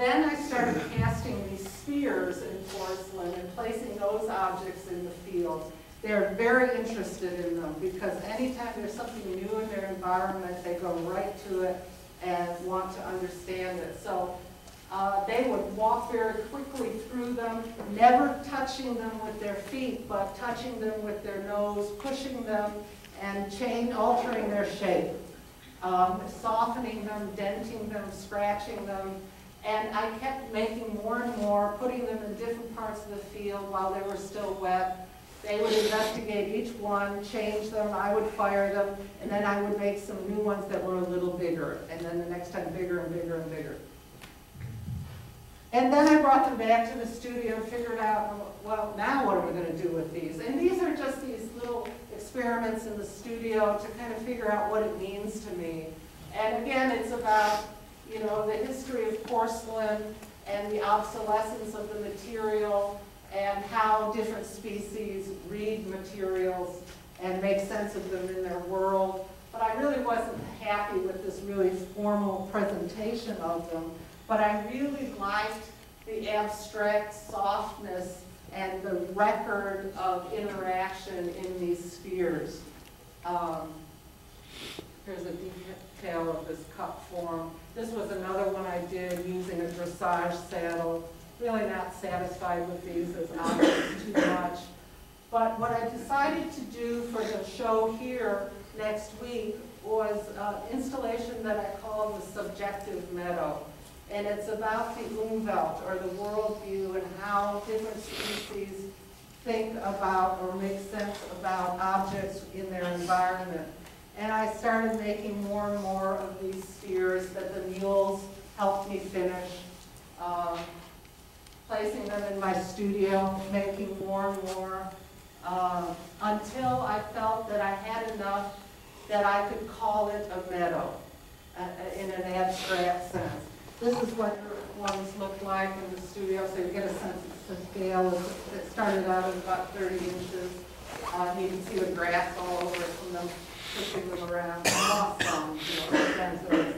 Then I started casting these spheres in porcelain and placing those objects in the field. They're very interested in them because anytime there's something new in their environment, they go right to it and want to understand it. So uh, they would walk very quickly through them, never touching them with their feet, but touching them with their nose, pushing them, and change, altering their shape, um, softening them, denting them, scratching them. And I kept making more and more, putting them in different parts of the field while they were still wet. They would investigate each one, change them, I would fire them, and then I would make some new ones that were a little bigger, and then the next time bigger and bigger and bigger. And then I brought them back to the studio and figured out, well, now what are we going to do with these? And these are just these little experiments in the studio to kind of figure out what it means to me. And again, it's about, you know, the history of porcelain and the obsolescence of the material and how different species read materials and make sense of them in their world. But I really wasn't happy with this really formal presentation of them. But I really liked the abstract softness and the record of interaction in these spheres. Um, here's a detail of this cup form. This was another one I did using a dressage saddle. Really not satisfied with these as objects too much. But what I decided to do for the show here next week was an installation that I call the subjective meadow. And it's about the Umwelt, or the worldview, and how different species think about or make sense about objects in their environment. And I started making more and more of these spheres that the mules helped me finish, um, placing them in my studio, making more and more, uh, until I felt that I had enough that I could call it a meadow uh, in an abstract sense. This is what the ones looked like in the studio, so you get a sense of the scale. It started out at about 30 inches. Uh, you can see the grass all over from them pushing them around. Lost some, you know,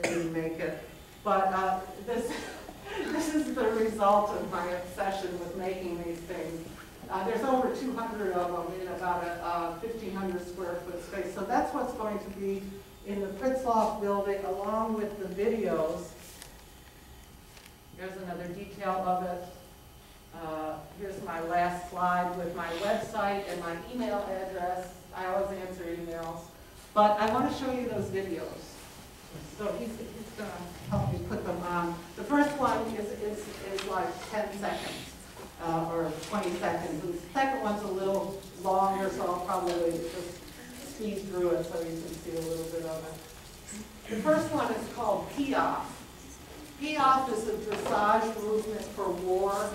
they, didn't make it. But uh, this, this is the result of my obsession with making these things. Uh, there's over 200 of them in about a uh, 1,500 square foot space. So that's what's going to be in the Pritzlaff building along with the videos. Here's another detail of it. Uh, here's my last slide with my website and my email address. I always answer emails. But I want to show you those videos. So he's, he's going to help me put them on. The first one is, is, is like 10 seconds uh, or 20 seconds. And the second one's a little longer, so I'll probably just speed through it so you can see a little bit of it. The first one is called Piaffe. Piaffe is a dressage movement for war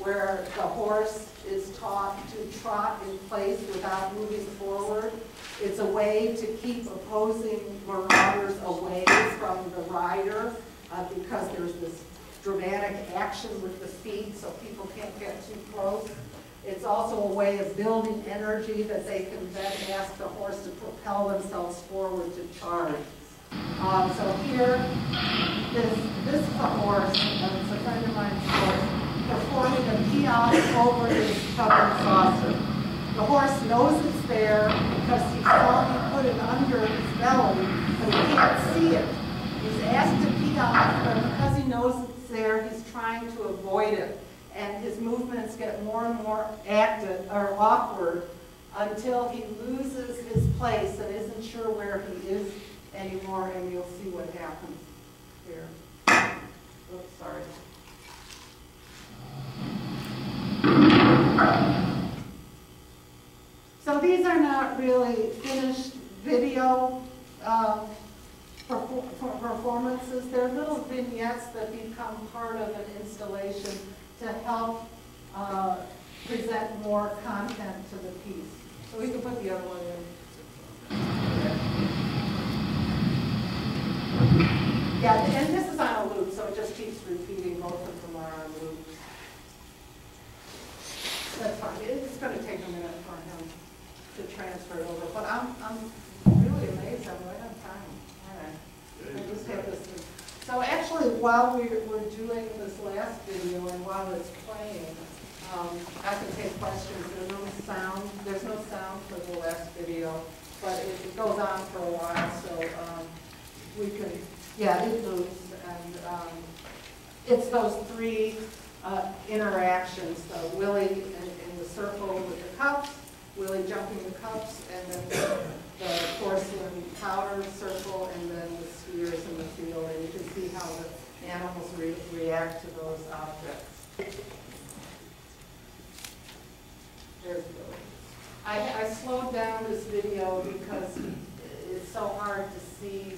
where the horse is taught to trot in place without moving forward. It's a way to keep opposing marauders away from the rider uh, because there's this dramatic action with the feet so people can't get too close. It's also a way of building energy that they can then ask the horse to propel themselves forward to charge. Um, so here, this, this is a horse, and it's a friend of mine's horse, performing a piaffe over his stubborn saucer. The horse knows it's there because he saw me put it under his belly, but he can't see it. He's asked to piaffe, but because he knows it's there, he's trying to avoid it and his movements get more and more active or awkward until he loses his place and isn't sure where he is anymore, and you'll see what happens here. oops, sorry. So these are not really finished video perfor- performances. They're little vignettes that become part of an installation to help uh, present more content to the piece. So we can put the other one in. Yeah, and this is on a loop, so it just keeps repeating, both of them are on loops. That's fine, it's gonna take a minute for him to transfer it over, but I'm, I'm really amazed, I'm right on time. All right. I just have this. So actually, while we were doing this last video and while it's playing, um, I can take questions, there's no sound, there's no sound for the last video, but it it goes on for a while, so, um, we can, yeah, moves, and, um, it's those three, uh, interactions, the Willie in, in the circle with the cups, Willie jumping the cups, and then the the porcelain powder circle, and then the spheres in the field, and you can see how the animals re- react to those objects. There's Willie. I, I slowed down this video because it's so hard to see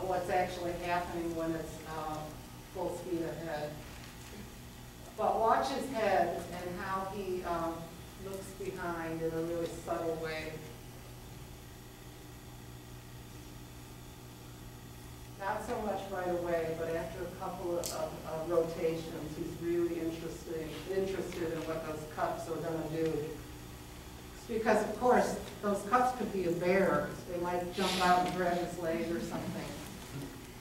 what's actually happening when it's, uh, full speed ahead. But watch his head and how he, um, looks behind in a really subtle way. Not so much right away, but after a couple of, of rotations, he's really interesting, interested in what those cups are gonna do. It's Because of course, those cups could be a bear, they might jump out and grab his leg or something.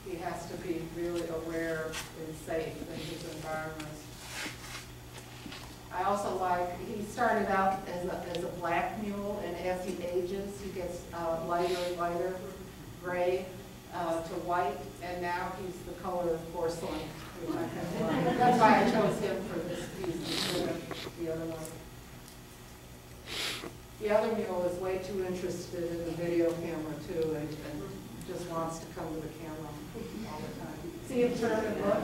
He has to be really aware and safe in his environment. I also like, he started out as a, as a black mule, and as he ages, he gets uh, lighter and lighter gray uh, to white, and now he's the color of porcelain. That's why I chose him for this piece instead of the other one. The other mule is way too interested in the video camera too, and, and just wants to come to the camera all the time. See him turn and look?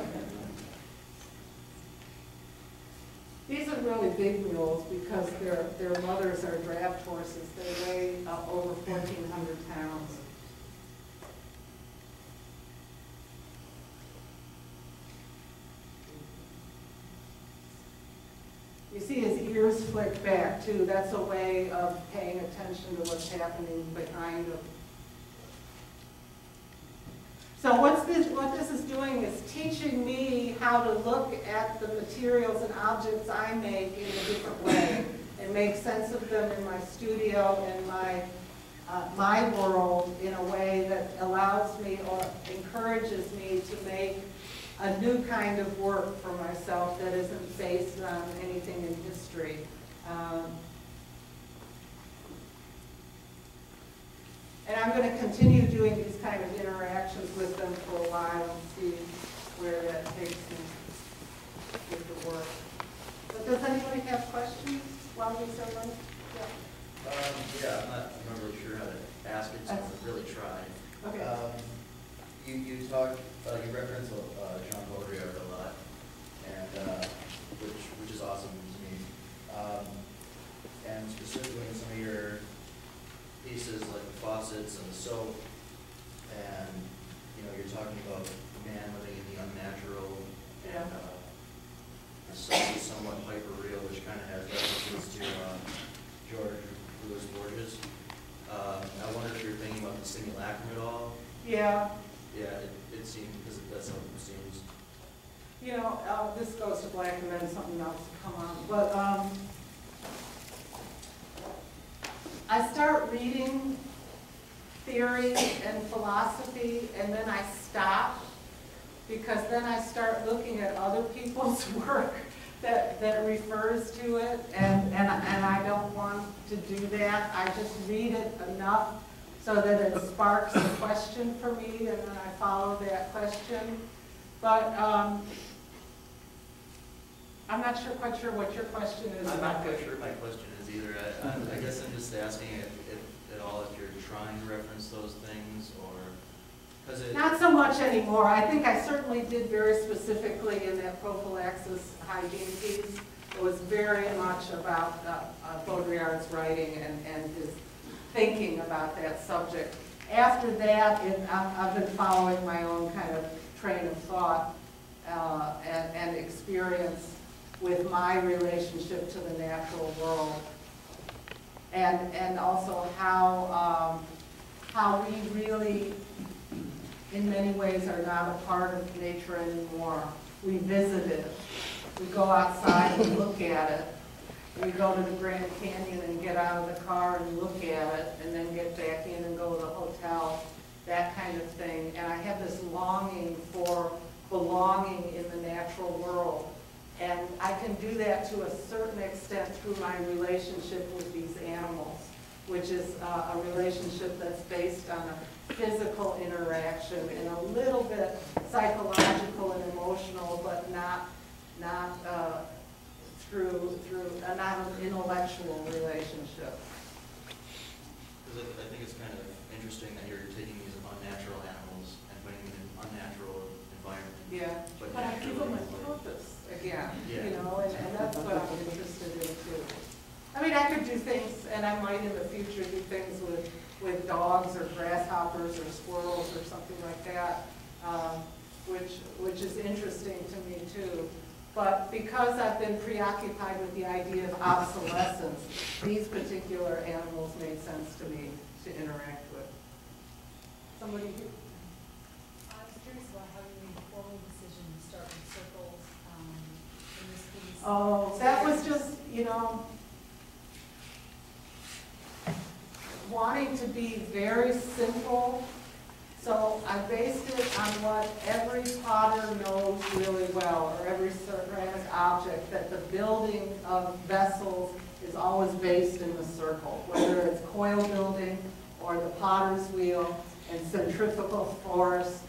These are really big mules because their, their mothers are draft horses. They weigh uh, over fourteen hundred pounds. You see his ears flick back too. That's a way of paying attention to what's happening behind him. So what's this, what this is doing is teaching me how to look at the materials and objects I make in a different way and make sense of them in my studio and my, uh, my world in a way that allows me or encourages me to make a new kind of work for myself that isn't based on anything in history. Um, And I'm going to continue doing these kind of interactions with them for a while and see where that takes me with the work. But does anybody have questions while we still on? Yeah. Um, yeah, I'm not, I'm not really sure how to ask it, so I'm gonna really try. Okay. Um, you, you talk, uh, you reference, uh, Jean Baudrillard a lot, and, uh, which, which is awesome to me. Um, and specifically in some of your pieces, like the faucets and the soap, and, you know, you're talking about man living in the unnatural, and, Yeah. uh, the somewhat hyper-real, which kind of has references to, uh, George Louis Borges. Uh, I wonder if you're thinking about the simulacrum at all? Yeah, Yeah, it, it seems, because that's how it seems. you know, uh, this goes to black and then something else will come on, but, um, I start reading theory and philosophy, and then I stop, because then I start looking at other people's work that, that refers to it, and, and, and I don't want to do that. I just read it enough so that it sparks a question for me, and then I follow that question. But, um, I'm not sure, quite sure what your question is. I'm not quite sure what my question is either. I, I- I guess I'm just asking if, if, at all, if you're trying to reference those things, or, Has it, Not so much anymore. I think I certainly did very specifically in that prophylaxis hygiene piece. It was very much about uh, uh, Baudrillard's writing and, and his thinking about that subject. After that, it, I've, I've been following my own kind of train of thought uh, and, and experience with my relationship to the natural world. And, and also how, um, how we really in many ways are not a part of nature anymore. We visit it. We go outside and look at it. We go to the Grand Canyon and get out of the car and look at it, and then get back in and go to the hotel, that kind of thing. And I have this longing for belonging in the natural world. And I can do that to a certain extent through my relationship with these animals, which is uh, a relationship that's based on a physical interaction and a little bit psychological and emotional, but not, not uh, through, through, uh, not an intellectual relationship. because I think it's kind of interesting that you're taking these unnatural animals and putting them in an unnatural environment. Yeah, But but I give them a purpose again, Yeah. you know, and, and that's what I'm interested in too. I mean, I could do things, and I might in the future do things with, with dogs or grasshoppers or squirrels or something like that, um, which, which is interesting to me too. But because I've been preoccupied with the idea of obsolescence, these particular animals made sense to me to interact with. Somebody here? I was curious about how you made the formal decision to start with circles, um, in this piece. Oh, that was just, you know, wanting to be very simple. So I based it on what every potter knows really well, or every ceramic object, that the building of vessels is always based in the circle, whether it's coil building or the potter's wheel and centrifugal force.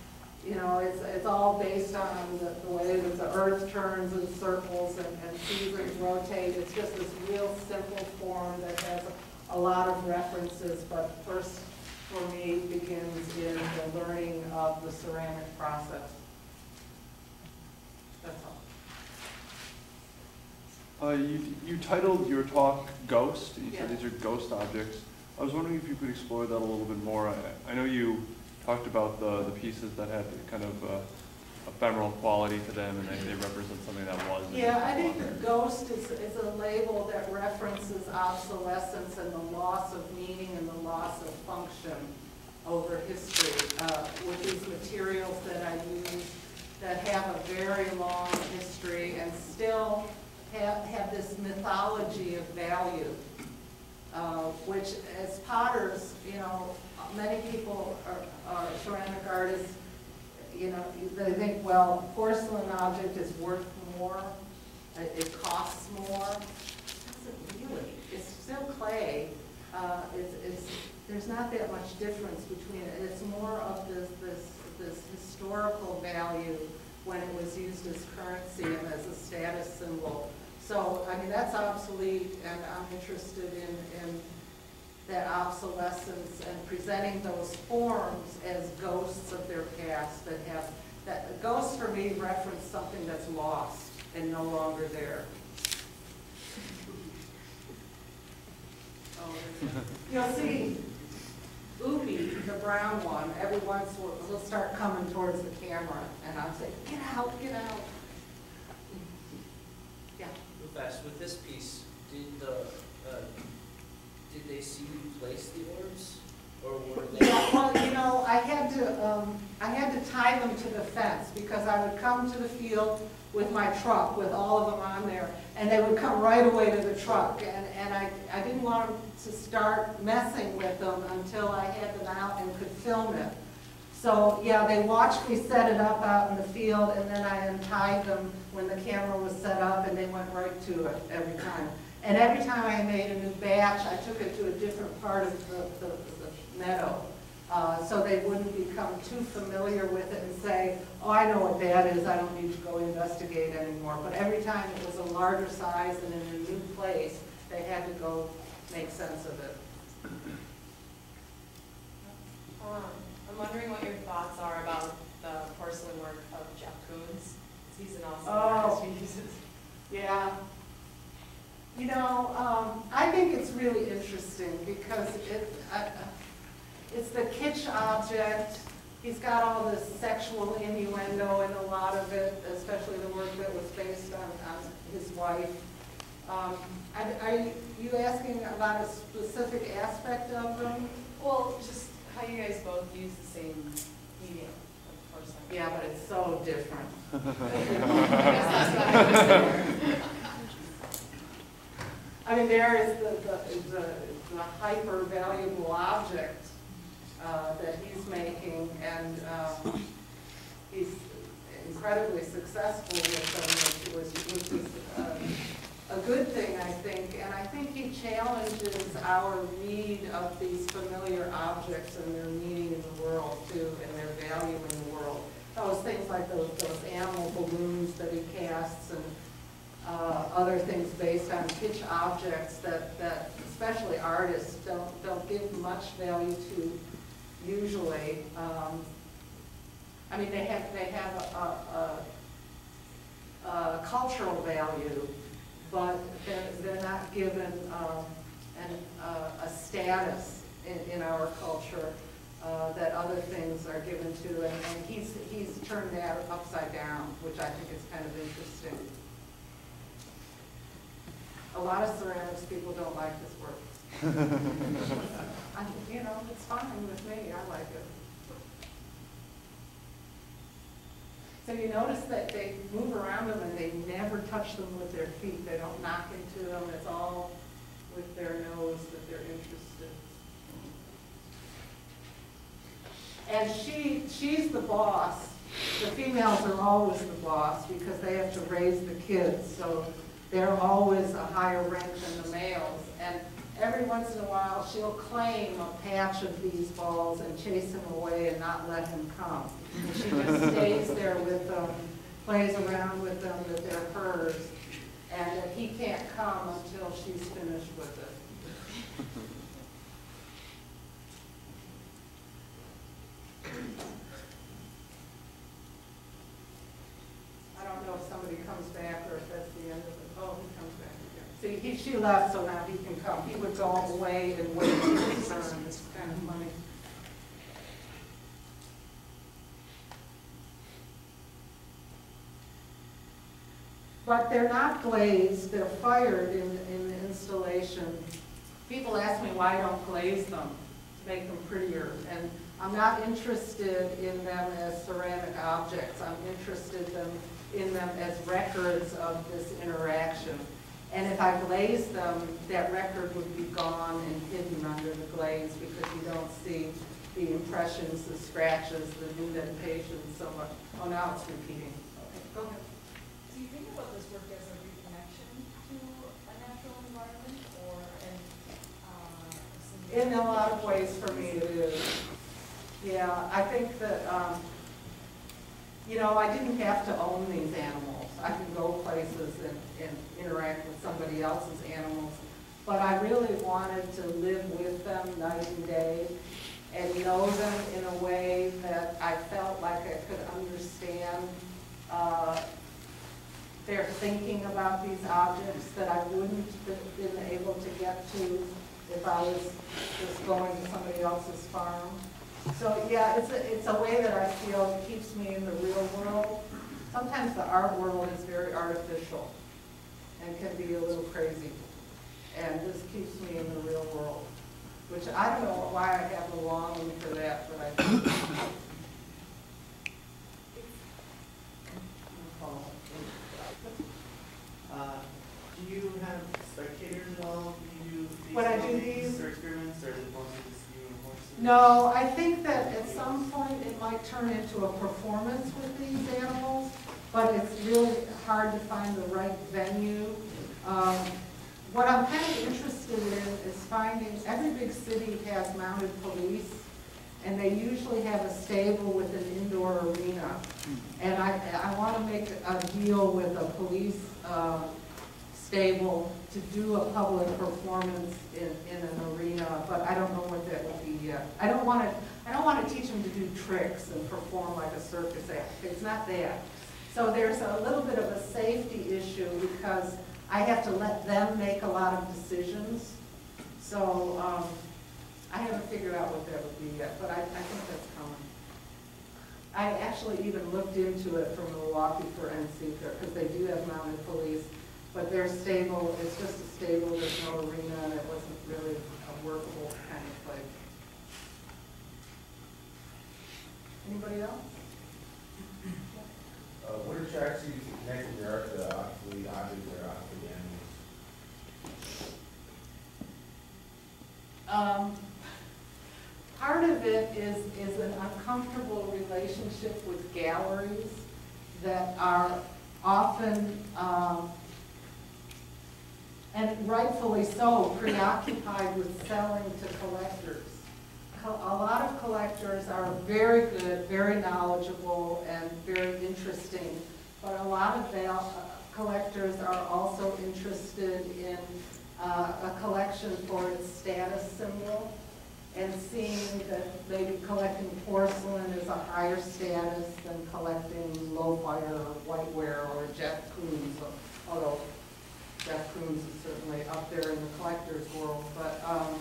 You know, it's, it's all based on the, the way that the earth turns and circles and, and seasons rotate. It's just this real simple form that has a lot of references, but first, for me, begins in the learning of the ceramic process. That's all. Uh, you, you titled your talk Ghost, and you said these are ghost objects. I was wondering if you could explore that a little bit more. I, I know you talked about the, the pieces that had kind of uh, ephemeral quality to them, and they, they represent something that was. Yeah, I think the ghost is, is a label that references obsolescence and the loss of meaning and the loss of function over history, uh, with these materials that I use that have a very long history and still have, have this mythology of value, uh, which as potters, you know, many people are, are ceramic artists, you know, they think, well, porcelain object is worth more, it it costs more. It doesn't really, it's still clay, uh, it's, it's, there's not that much difference between it. It's more of this, this, this historical value when it was used as currency and as a status symbol. So, I mean, that's obsolete, and I'm interested in, in that obsolescence and presenting those forms as ghosts of their past that have, that, ghosts for me reference something that's lost and no longer there. Oh, You'll see Oopie, the brown one, every once, in a while, he'll start coming towards the camera, and I'll say, get out, get out. Fast, with this piece, did the, uh, did they see you place the orbs? Or were they? Well, you know, I had to, um, I had to tie them to the fence, because I would come to the field with my truck with all of them on there, and they would come right away to the truck, and, and I, I didn't want to start messing with them until I had them out and could film it. So, yeah, they watched me set it up out in the field, and then I untied them when the camera was set up, and they went right to it every time. And every time I made a new batch, I took it to a different part of the, the, the meadow. Uh, so they wouldn't become too familiar with it and say, oh, I know what that is, I don't need to go investigate anymore. But every time it was a larger size and in a new place, they had to go make sense of it. Um, I'm wondering what your thoughts are about the porcelain work of Jeff Koons. He's an awesome Oh. artist. Yeah. You know, um, I think it's really interesting because it, I- it's the kitsch object. He's got all this sexual innuendo in a lot of it, especially the work that was based on, on his wife. Um, Are are you asking about a specific aspect of them? Well, just how you guys both use the same medium of. Yeah, but it's so different. I guess that's what I was saying. I mean, there is the, the, the, the hyper valuable object, uh, that he's making, and, um, he's incredibly successful with them, which was, which is, uh, a good thing, I think, and I think he challenges our read of these familiar objects and their meaning in the world too, and their value in the world. Those things like those, those animal balloons that he casts and, uh, other things based on kitsch objects that, that especially artists don't, don't give much value to usually. Um, I mean, they have, they have a, a, a cultural value, but they're, they're not given, um, an, uh, a status in, in our culture, uh, that other things are given to, and, and he's, he's turned that upside down, which I think is kind of interesting. A lot of ceramics people don't like this work. I, you know, it's fine with me, I like it. So you notice that they move around them and they never touch them with their feet, they don't knock into them, it's all with their nose that they're interested. And she, she's the boss, the females are always the boss because they have to raise the kids, so they're always a higher rank than the males. And every once in a while, she'll claim a patch of these balls and chase him away and not let him come. And she just stays there with them, plays around with them, that they're hers, and that he can't come until she's finished with it. I don't know if somebody comes back or if that's the end of it. Oh, he comes back again. See, he, she left, so now he can come. He would go all the way and wait to return. It's kind of funny. But they're not glazed, they're fired in, in the installation. People ask me why I don't glaze them, to make them prettier. And I'm not interested in them as ceramic objects. I'm interested them, in them as records of this interaction. And if I glaze them, that record would be gone and hidden under the glaze because you don't see the impressions, the scratches, the indentations so much. Oh, now it's repeating. Okay, go ahead. Do you think about this work as a reconnection to a natural environment or an, uh, In a lot of ways, for me, it is. Yeah, I think that, um, you know, I didn't have to own these animals. I can go places and, and interact with somebody else's animals. But I really wanted to live with them night and day and know them in a way that I felt like I could understand, uh, their thinking about these objects that I wouldn't have been able to get to if I was just going to somebody else's farm. So, yeah, it's a, it's a way that I feel keeps me in the real world. Sometimes the art world is very artificial and can be a little crazy. And this keeps me in the real world, which I don't know why I have a longing for that, but I do. Uh, do you have spectators at all when you do these I do these? or experiments, or is it mostly just you and horses? No, I think that at some point it might turn into a performance with these animals, but it's really hard to find the right venue. Um, What I'm kind of interested in is finding, every big city has mounted police, and they usually have a stable with an indoor arena. And I, I want to make a deal with a police uh, stable to do a public performance in, in an arena, but I don't know what that would be yet. I don't want to, I don't want to teach them to do tricks and perform like a circus act. It's not that. So there's a little bit of a safety issue because I have to let them make a lot of decisions. So, um, I haven't figured out what that would be yet, but I, I think that's coming. I actually even looked into it from Milwaukee for NCECA, because they do have mounted police, but they're stable, it's just a stable, there's no arena, and it wasn't really a workable kind of place. Anybody else? Uh, what attracts you to connect America to obsolete objects or obsolete animals? Um, Part of it is, is an uncomfortable relationship with galleries that are often, um, and rightfully so, preoccupied with selling to collectors. A lot of collectors are very good, very knowledgeable, and very interesting, but a lot of uh, collectors are also interested in uh, a collection for its status symbol and seeing that maybe collecting porcelain is a higher status than collecting low fire or whiteware or jet although Jeff Koons is certainly up there in the collector's world, but, um,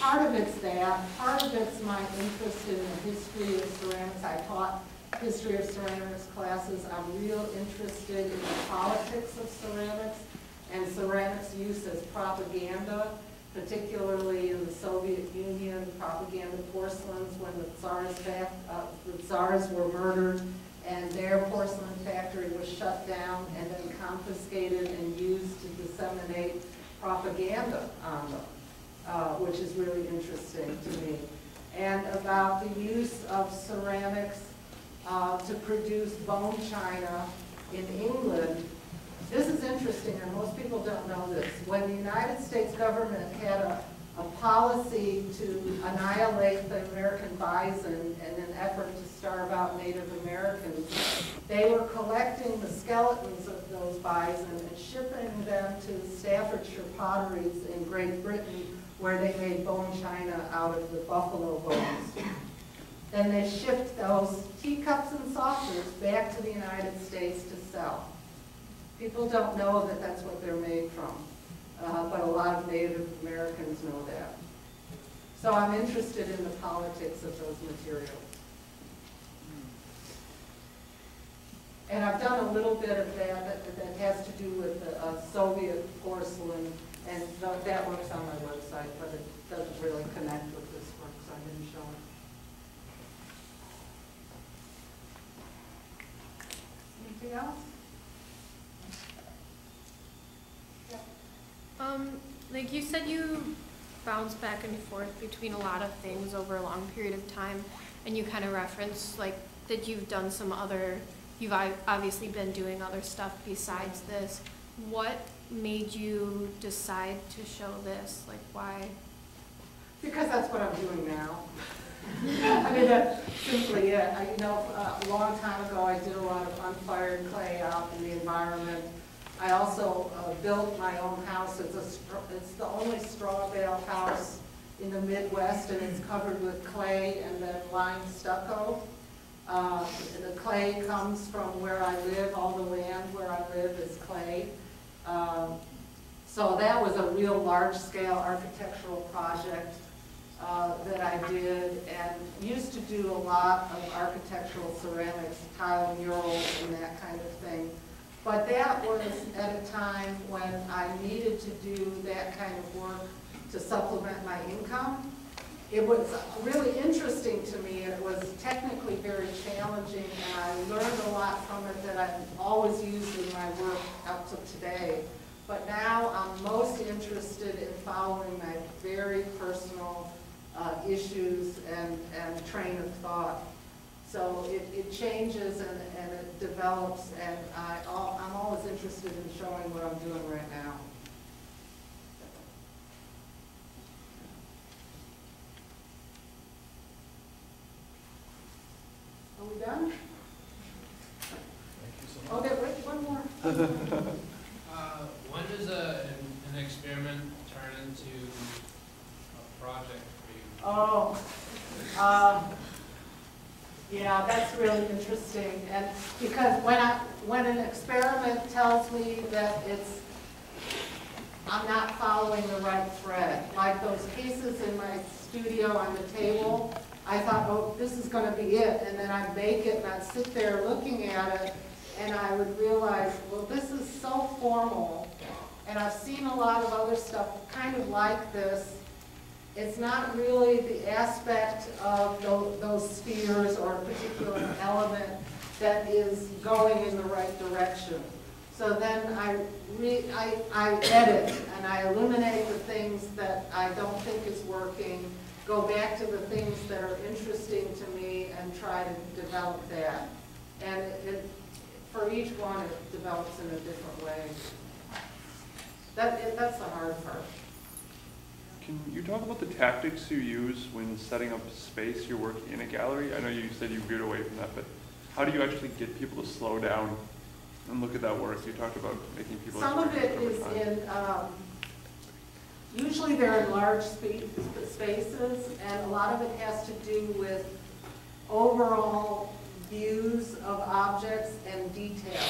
part of it's that, part of it's my interest in the history of ceramics. I taught history of ceramics classes. I'm real interested in the politics of ceramics and ceramics use as propaganda particularly in the Soviet Union, propaganda porcelains when the Tsars fac, uh, the Tsars were murdered and their porcelain factory was shut down and then confiscated and used to disseminate propaganda on them, uh, which is really interesting to me. And about the use of ceramics uh, to produce bone china in England this is interesting, and most people don't know this. When the United States government had a, a policy to annihilate the American bison in an effort to starve out Native Americans, they were collecting the skeletons of those bison and shipping them to Staffordshire potteries in Great Britain, where they made bone china out of the buffalo bones. Then they shipped those teacups and saucers back to the United States to sell. People don't know that that's what they're made from, uh, but a lot of Native Americans know that. So I'm interested in the politics of those materials. And I've done a little bit of that, that, that has to do with the uh, Soviet porcelain, and th- that works on my website, but it doesn't really connect with this work, so I didn't show it. Anything else? Um, like you said, you bounce back and forth between a lot of things over a long period of time, and you kind of reference like that you've done some other, you've obviously been doing other stuff besides this. What made you decide to show this? Like, why? Because that's what I'm doing now. I mean, that's simply it. I, you know, uh, a long time ago, I did a lot of unfired clay out in the environment. I also uh, built my own house. It's a, it's the only straw bale house in the Midwest, and it's covered with clay and then lime stucco. Uh, The clay comes from where I live, all the land where I live is clay. Um, So that was a real large-scale architectural project uh, that I did, and used to do a lot of architectural ceramics, tile murals and that kind of thing. But that was at a time when I needed to do that kind of work to supplement my income. It was really interesting to me, it was technically very challenging, and I learned a lot from it that I've always used in my work up to today. But now I'm most interested in following my very personal uh, issues and, and train of thought. So it, it changes and, and it develops, and I, I'm always interested in showing what I'm doing right now. Are we done? Oh, there, wait, one more. Uh, one into a project for you? Oh, um, yeah, that's really interesting, and because when I, when an experiment tells me that it's, I'm not following the right thread, like those cases in my studio on the table, I thought, oh, this is gonna be it, and then Make it, and I'd sit there looking at it, and I would realize, well, this is so formal, and I've seen a lot of other stuff kind of like this, it's not really the aspect of tho- those spheres or a particular element that is going in the right direction. So then I re, I, I edit and I eliminate the things that I don't think is working, go back to the things that are interesting to me and try to develop that. And it, for each one, it develops in a different way. That, that's the hard part. Can you talk about the tactics you use when setting up space you're working in a gallery? I know you said you veered away from that, but how do you actually get people to slow down and look at that work? You talked about making people. Some of it is time. in, um, usually they're in large spaces, and a lot of it has to do with overall views of objects and detail.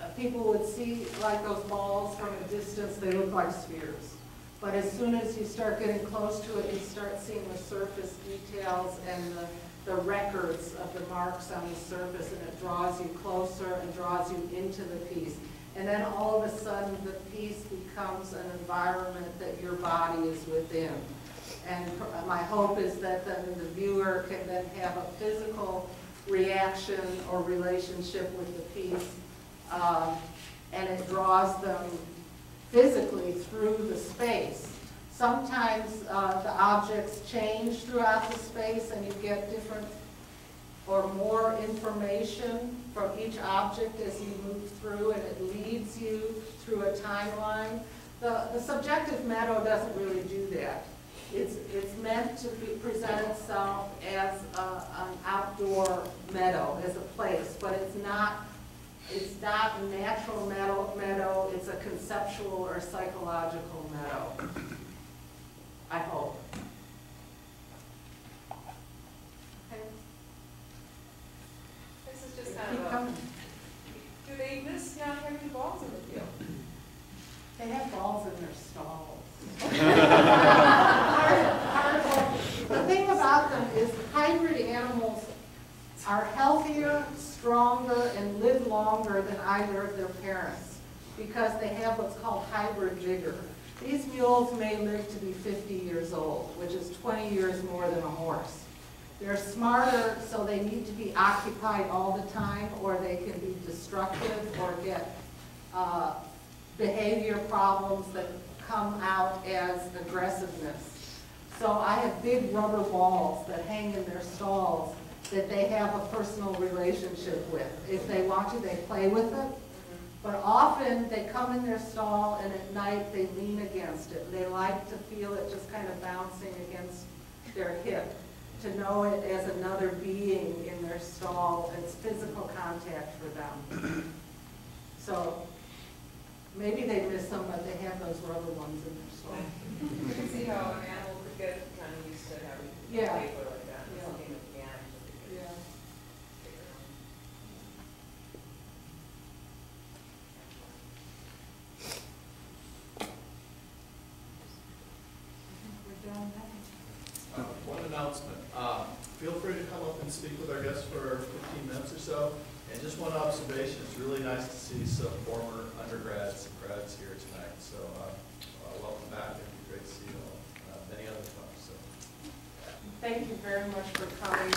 Uh, People would see like those balls from a distance, they look like spheres. But as soon as you start getting close to it, you start seeing the surface details and the, the records of the marks on the surface, and it draws you closer and draws you into the piece. And then all of a sudden, the piece becomes an environment that your body is within. And my hope is that then the viewer can then have a physical reaction or relationship with the piece. um, And it draws them physically through the space. Sometimes uh, the objects change throughout the space and you get different or more information from each object as you move through and it leads you through a timeline. The, the subjective meadow doesn't really do that. It's, it's meant to be, present itself as a, an outdoor meadow, as a place, but it's not it's not a natural meadow, meadow, it's a conceptual or psychological meadow. I hope. Okay, This is just kind keep a, coming. do they miss not having balls in the field? They have balls in their stalls. Part- part of- The thing about them is hybrid animals are healthier, stronger, and live longer than either of their parents because they have what's called hybrid vigor. These mules may live to be 50 years old, which is 20 years more than a horse. They're smarter, so they need to be occupied all the time, or they can be destructive or get uh, behavior problems that come out as aggressiveness. So I have big rubber balls that hang in their stalls that they have a personal relationship with. If they want to, they play with it. But often, they come in their stall and at night, they lean against it. They like to feel it just kind of bouncing against their hip, to know it as another being in their stall. It's physical contact for them. So maybe they miss some, but they have those rubber ones in their stall. You can see how an animal could get kind of used to having Yeah. paper like that, Yeah. something that can actually get Yeah. bigger. We're done now. Uh, One announcement, uh, feel free to come up and speak with our guests for fifteen minutes or so. And just one observation, it's really nice to see some former undergrads and grads here tonight. So, uh, uh, welcome back, it'd be great to see you all, uh, many other folks, so. Thank you very much for coming.